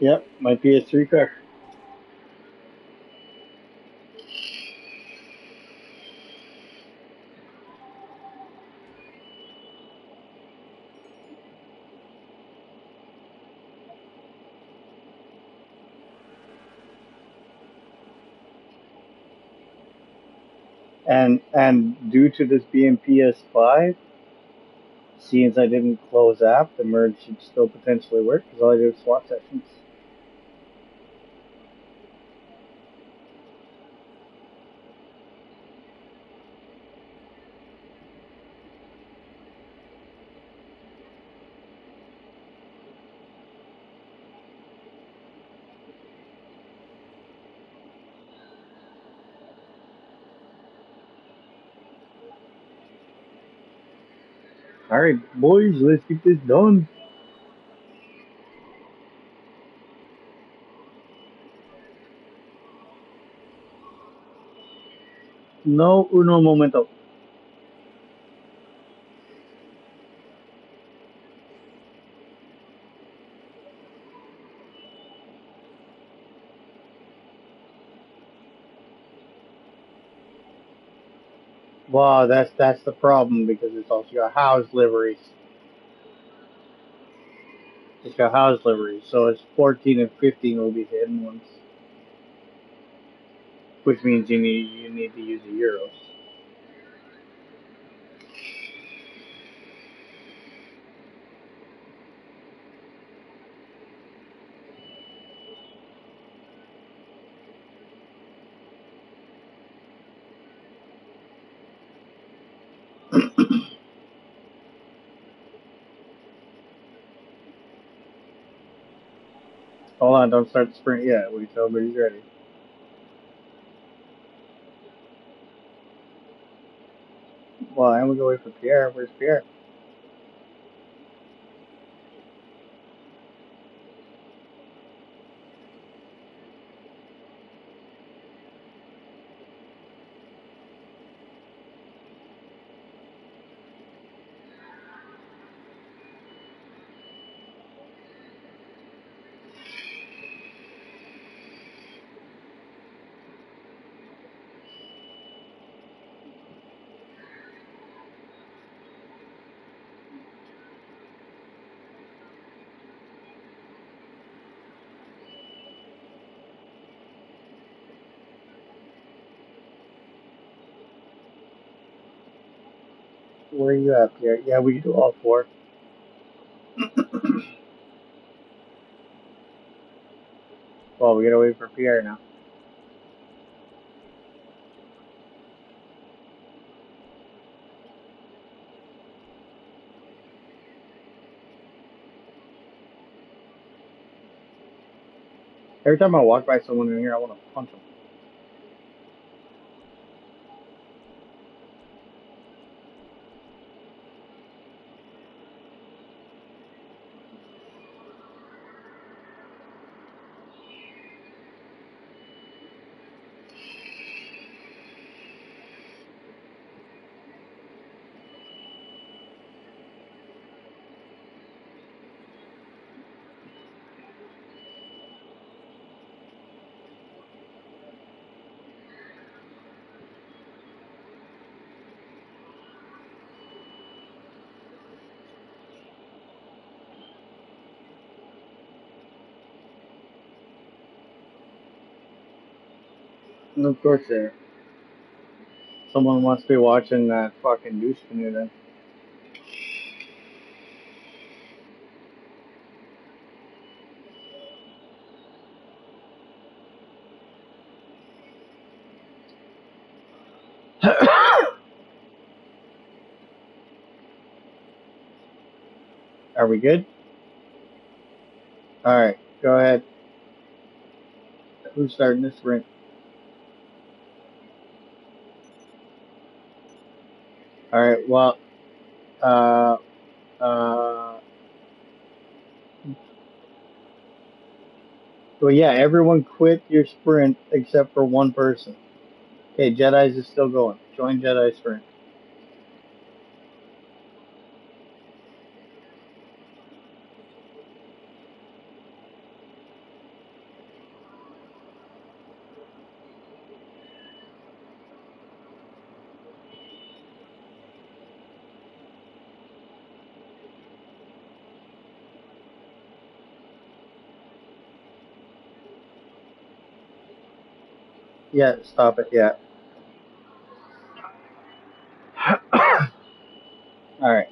Yep, my PS3 car. And and due to this being PS5, since I didn't close app, the merge should still potentially work because all I do is swap sessions. Alright, boys, let's get this done. No uno momento. Well, that's that's the problem because it's also got house liveries. It's got house liveries, so it's 14 and 15 will be hidden ones, which means you need you need to use the euros. Hold on, don't start the sprint yet. Wait till everybody's ready. Well, and we go wait for Pierre. Where's Pierre? Are you at, Pierre? Yeah, we do all four. Well, we gotta wait for Pierre now. Every time I walk by someone in here, I want to punch them. Of course, there. Someone must be watching that fucking douche canoe then. Are we good? Alright, go ahead. Who's starting this sprint? Alright, well, uh, uh, well, yeah, everyone quit your sprint except for one person. Okay, Jedi's is still going. Join Jedi sprint. Yeah, stop it, yet. Alright.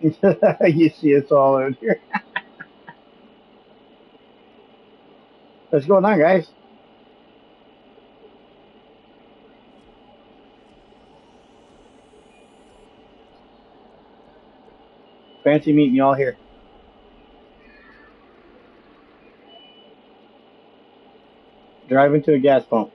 you see us all out here. What's going on, guys? Fancy meeting y'all here. Driving to a gas pump.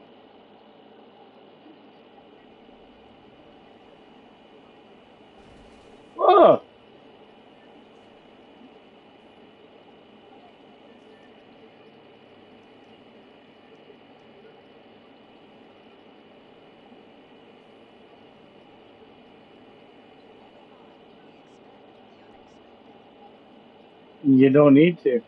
You don't need to.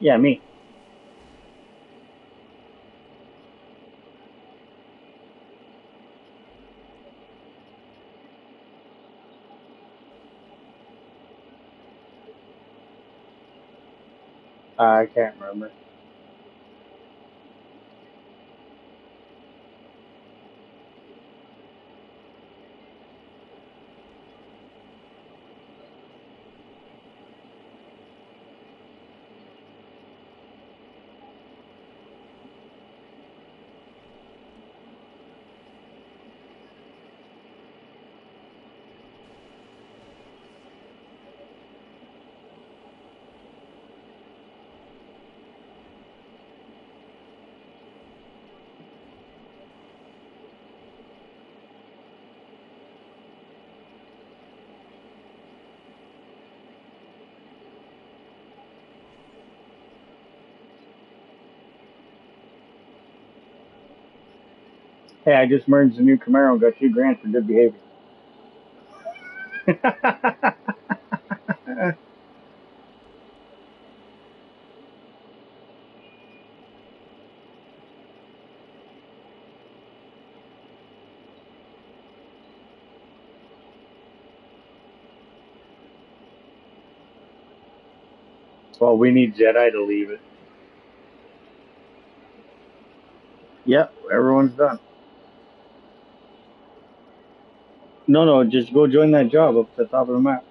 Yeah, me. I can't remember. Hey, I just merged the new Camaro and got two grand for good behavior. well, we need Jedi to leave it. Yep, everyone's done. No, no, just go join that job up at the top of the map.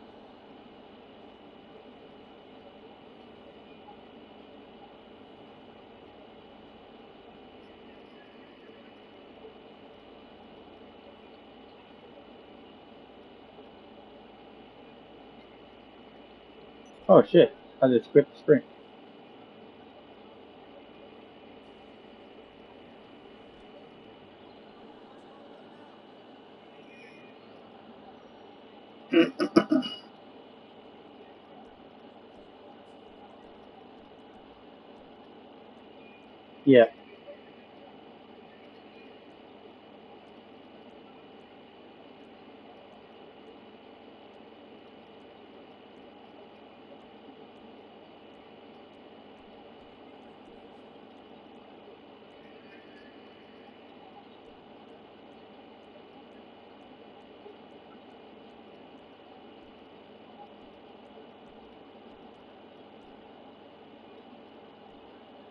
Oh shit, I just quit the sprint. Yeah.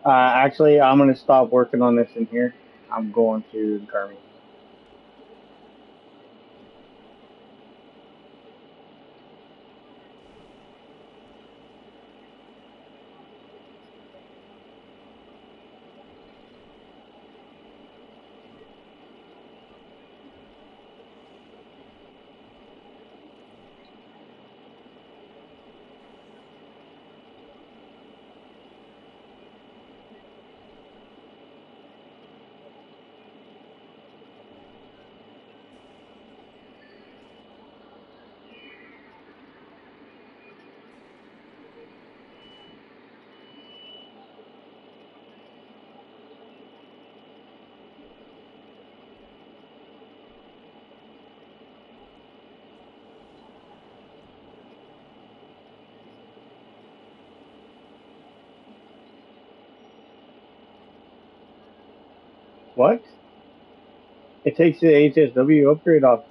Uh, actually, I'm gonna stop working on this in here. I'm going to the What? It takes the HSW upgrade off.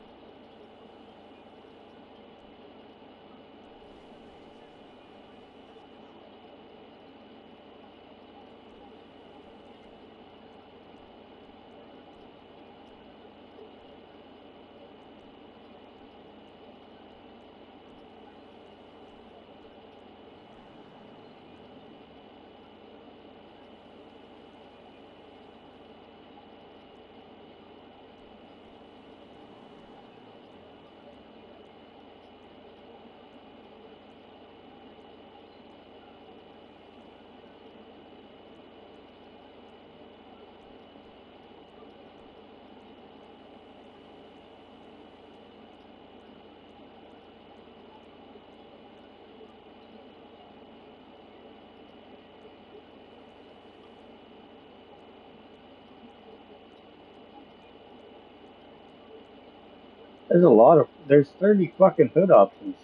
There's a lot of, there's 30 fucking hood options.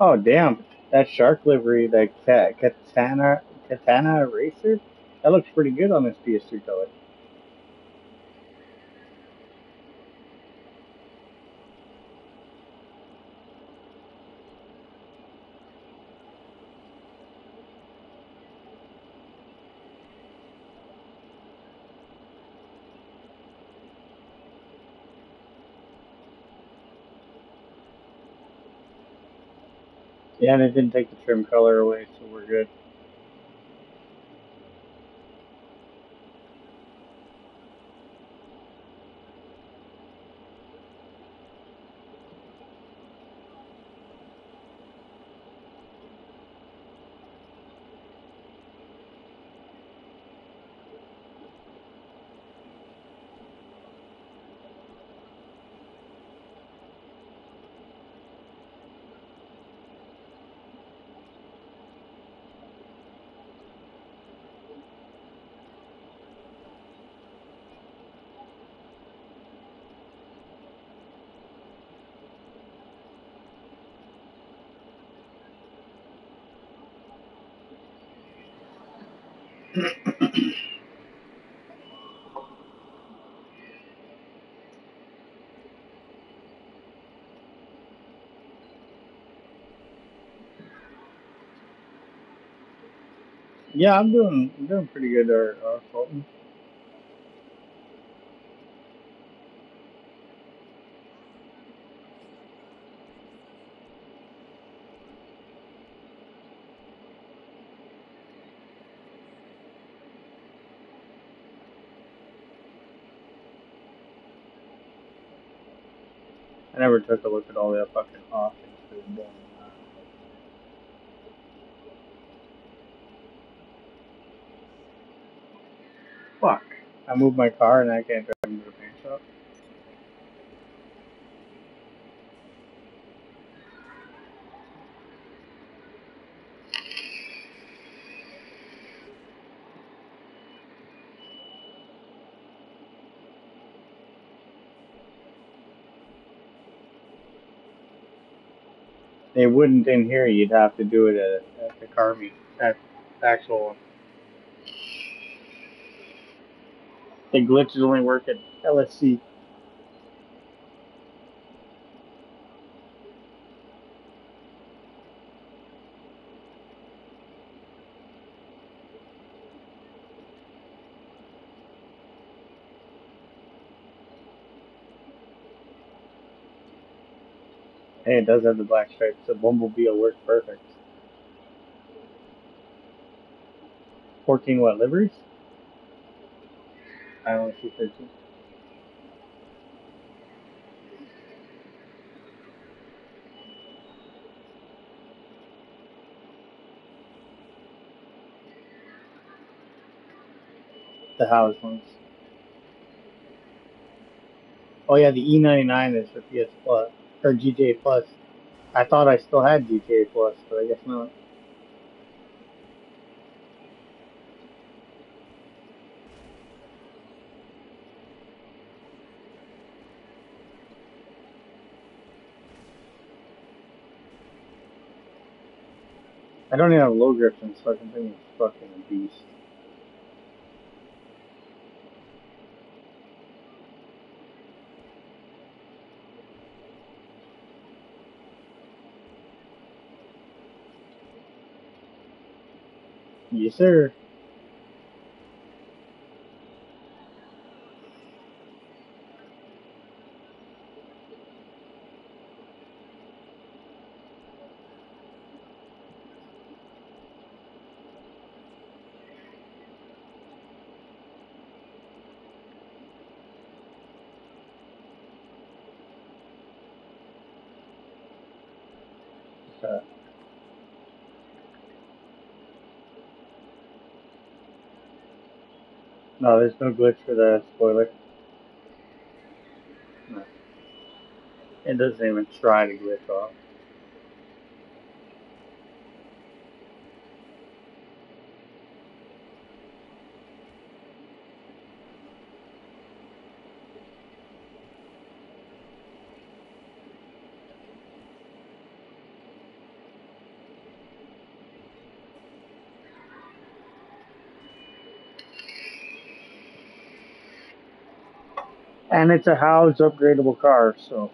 Oh damn, that shark livery, Ka- Katana, Katana Racer, that looks pretty good on this PS3 and it didn't take the trim color away, so we're good. Yeah, I'm doing, I'm doing pretty good, there, uh, Fulton. I never took a look at all the fucking options for the damn, uh, Fuck. I moved my car and I can't drive into the paint shop. They wouldn't in here, you'd have to do it at, at the car meet, at actual, the glitches only work at LSC. Hey, it does have the black stripes. The Bumblebee will work perfect. 14 what, liveries? I see 13. The house ones. Oh yeah, the E99 is for PS Plus, or GTA Plus. I thought I still had GTA Plus, but I guess not. I don't even have low grip, and this fucking thing is fucking a beast. Yes, sir. No, there's no glitch for the spoiler. No. It doesn't even try to glitch off. And it's a Hao's upgradable car, so.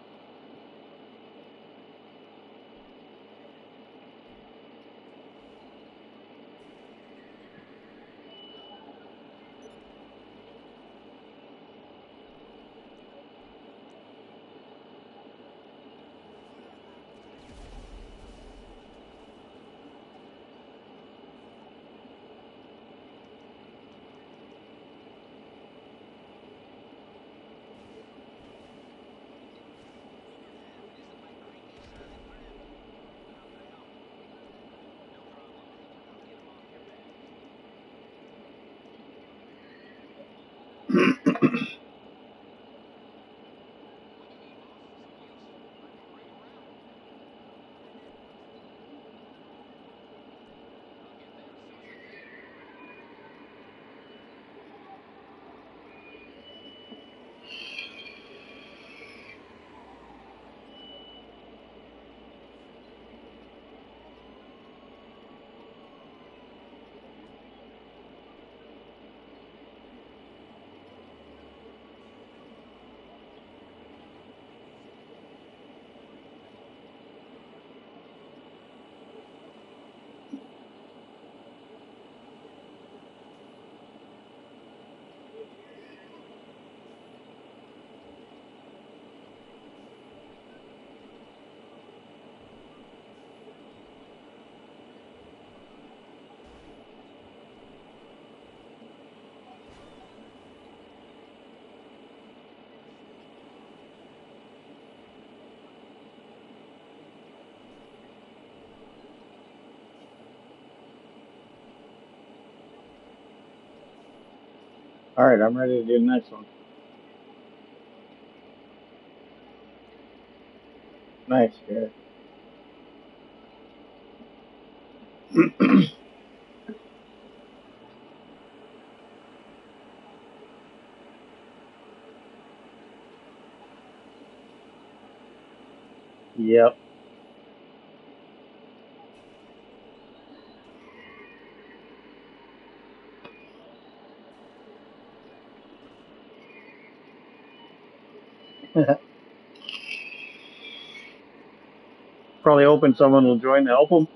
Alright, I'm ready to do the next one. Nice, good. Yep. Probably hoping someone will join to help them.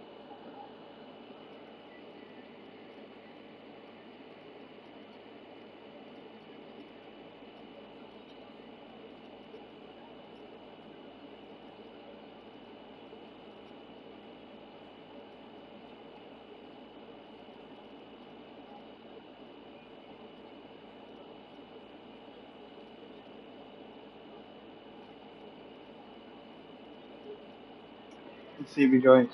See if he.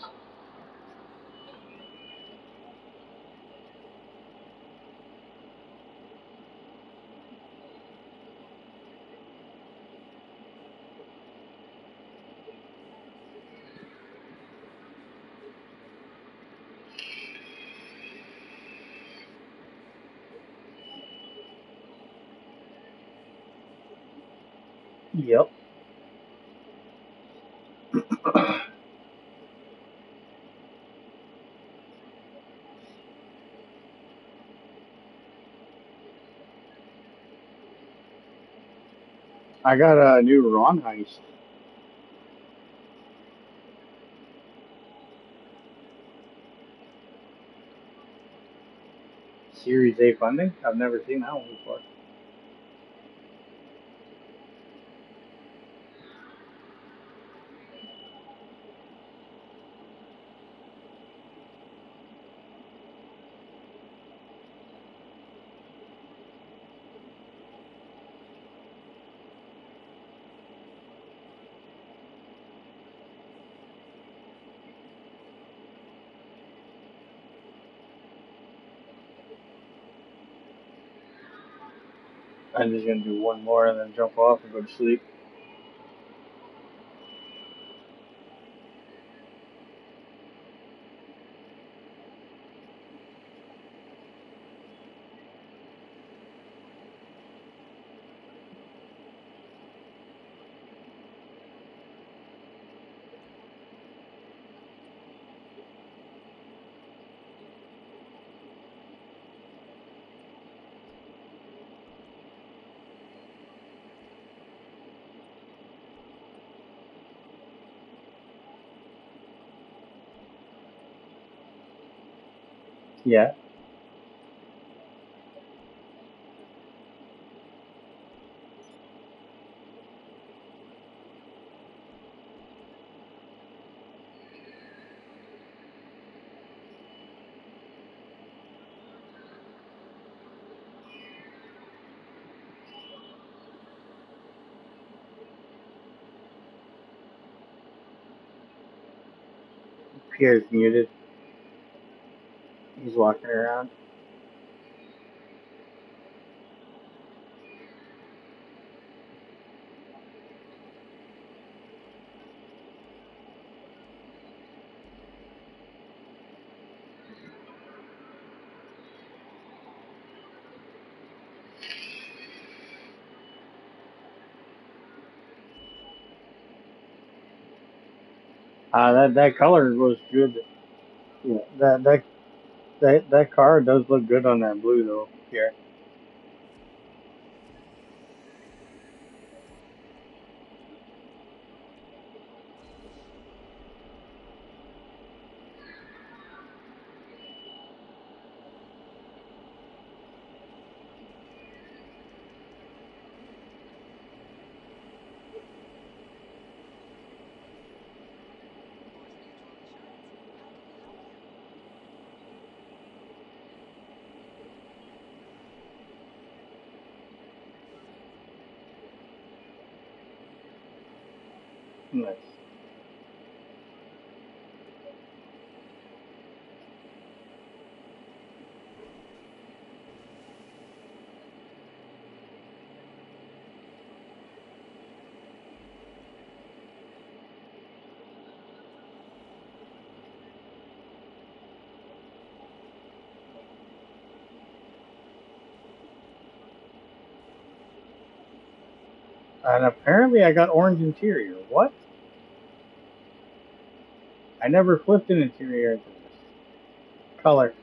Yep. I got a new Ron heist. Series A funding. I've never seen that one before. I'm just gonna do one more and then jump off and go to sleep. Yeah. Pierre's muted. Walking around. Uh, that that color was good. Yeah. That that that that car does look good on that blue though. Pierre. And apparently I got orange interior. What? I never flipped an interior into this color.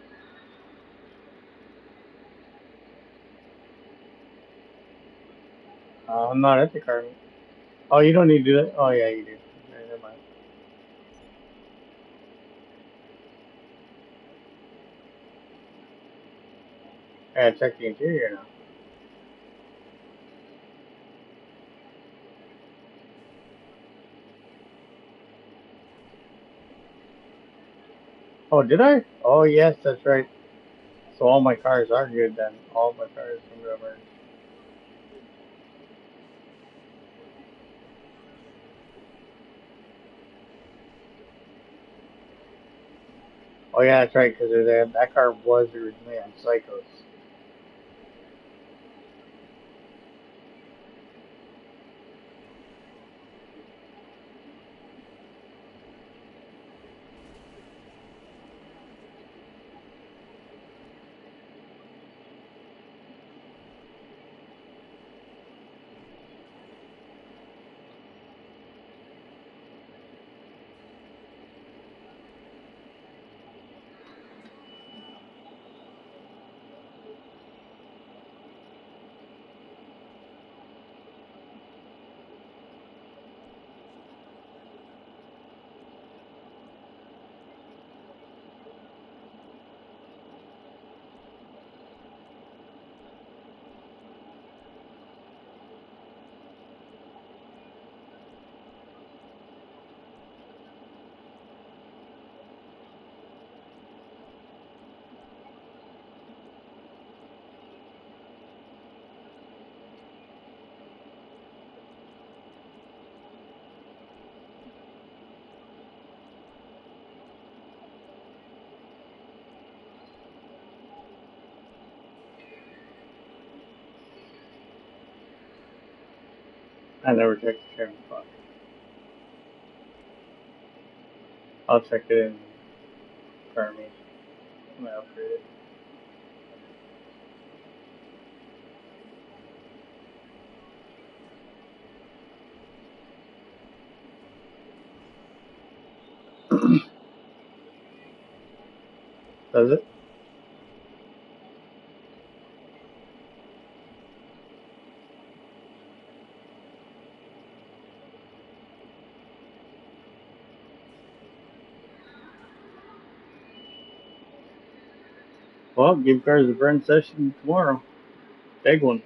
Uh, I'm not at the car. Oh, you don't need to do that. Oh yeah, you do. Never mind. I check the interior now. Oh, did I? Oh yes, that's right. So all my cars are good then. All my cars from Rubber. Oh yeah, that's right, because that car was originally on Psychos. I never checked the trim. Fuck. I'll check it in Well, give cars a burn session tomorrow. Big one.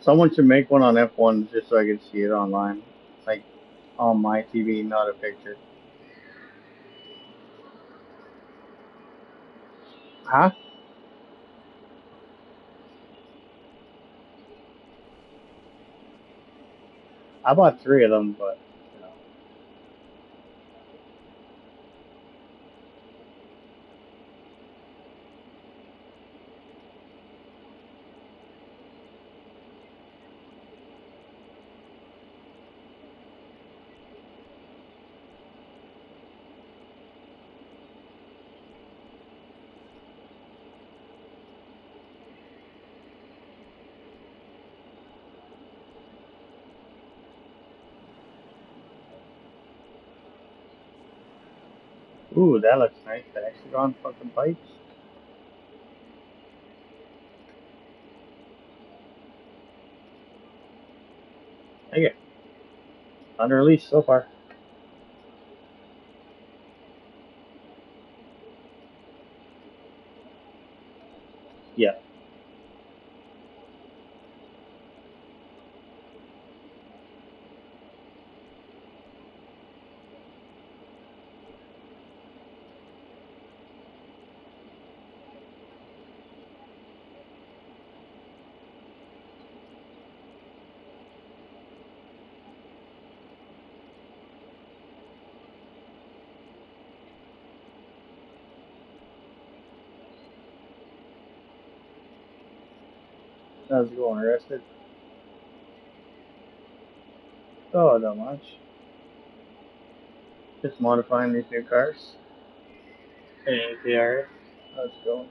Someone should make one on F1 just so I can see it online. Like on my TV, not a picture. Huh? I bought three of them, but Ooh, that looks nice. They actually on fucking pipes. Okay. Unreleased so far. Yeah. How's it going? Arrested? Oh, not much. Just modifying these new cars. Hey, APRS. How's it going?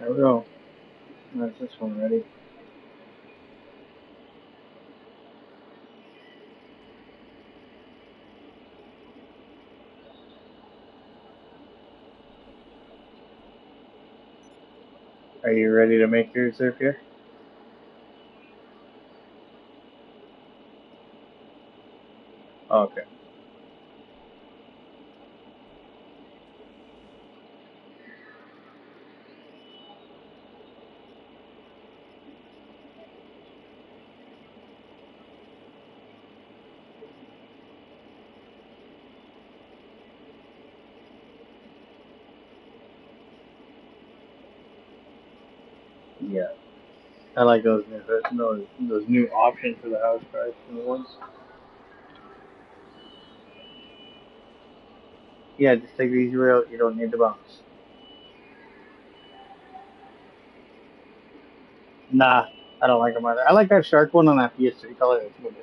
There we go. That's this one ready. Are you ready to make yours there, Pierre? Oh, okay. Yeah. I like those new those those new options for the house price ones. Yeah, just take the easy route. You don't need the bumps. Nah, I don't like them either. I like that shark one on that PS3 color. That's good.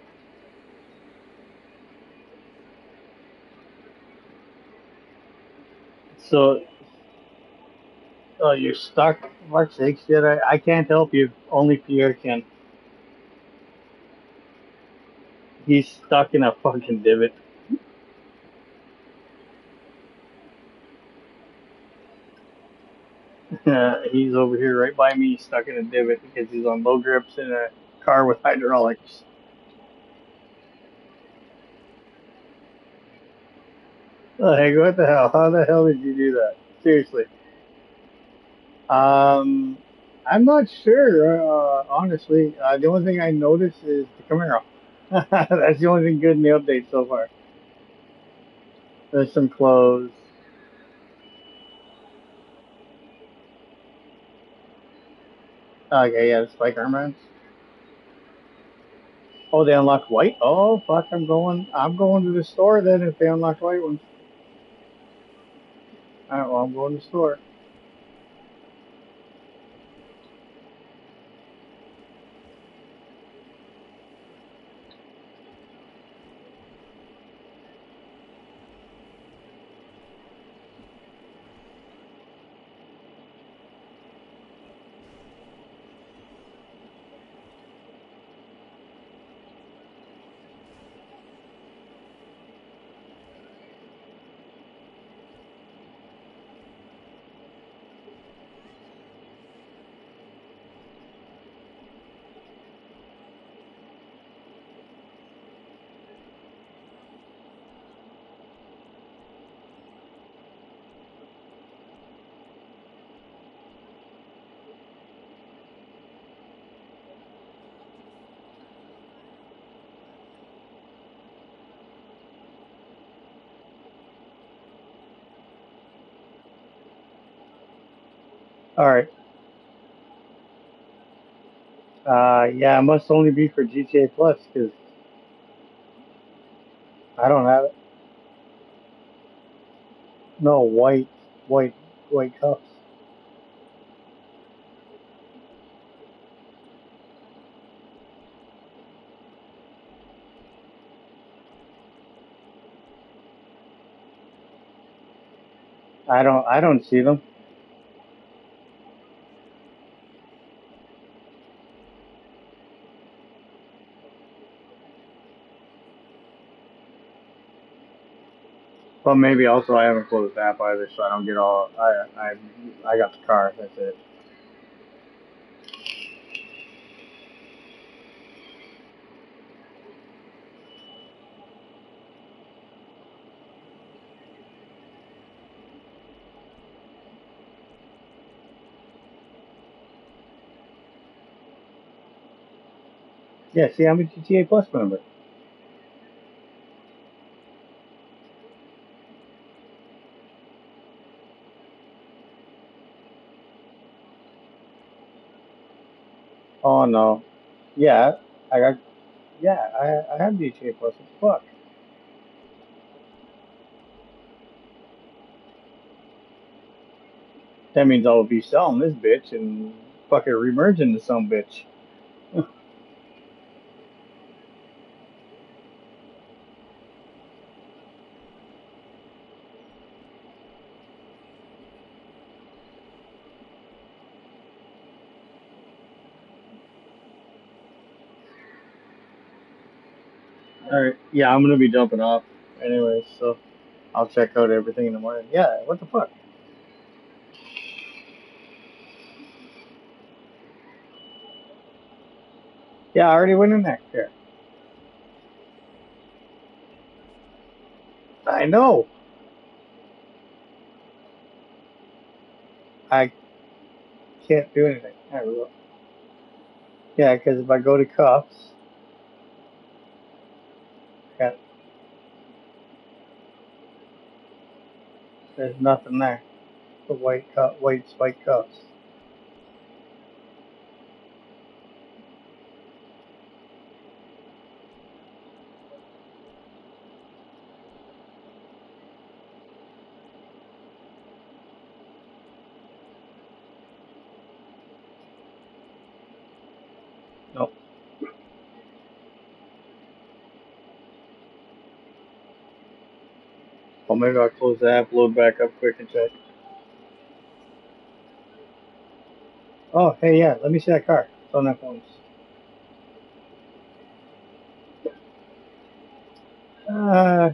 So, oh, you're stuck. Sake, shit. I, I can't help you. Only Pierre can. He's stuck in a fucking divot. He's over here right by me, stuck in a divot because he's on low grips in a car with hydraulics. Hey, what the hell? How the hell did you do that? Seriously. Um, I'm not sure, uh, honestly. Uh, the only thing I noticed is the Camaro. That's the only thing good in the update so far. There's some clothes. Okay, yeah, the spike armaments. Oh, they unlock white. Oh fuck, I'm going. I'm going to the store then if they unlock white ones. All right, well, I'm going to the store. Alright. Uh, yeah, it must only be for GTA Plus, because I don't have it. No, white, white, white cups. I don't, I don't see them. But maybe also I haven't closed the app either, so I don't get all, I, I, I got the car, that's it. Yeah, see, I'm a GTA Plus member. Oh no. Yeah, I got, yeah, I, I have GTA Plus. Fuck? That means I'll be selling this bitch and fucking remerging to some bitch. Alright, yeah, I'm gonna be jumping off anyway, so I'll check out everything in the morning. Yeah, what the fuck? Yeah, I already went in there. Here. I know. I can't do anything. There we go. Yeah, because if I go to cuffs, there's nothing there. The white cup, white spike cuffs. Maybe I'll close the app, load back up quick and check. Oh, hey, yeah, let me see that car. It's on that phone. Uh,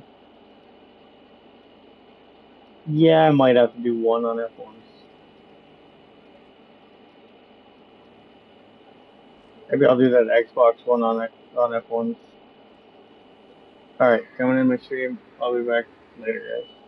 yeah, I might have to do one on F1s. Maybe I'll do that Xbox one on on F1s. Alright, coming in my stream. I'll be back later, guys.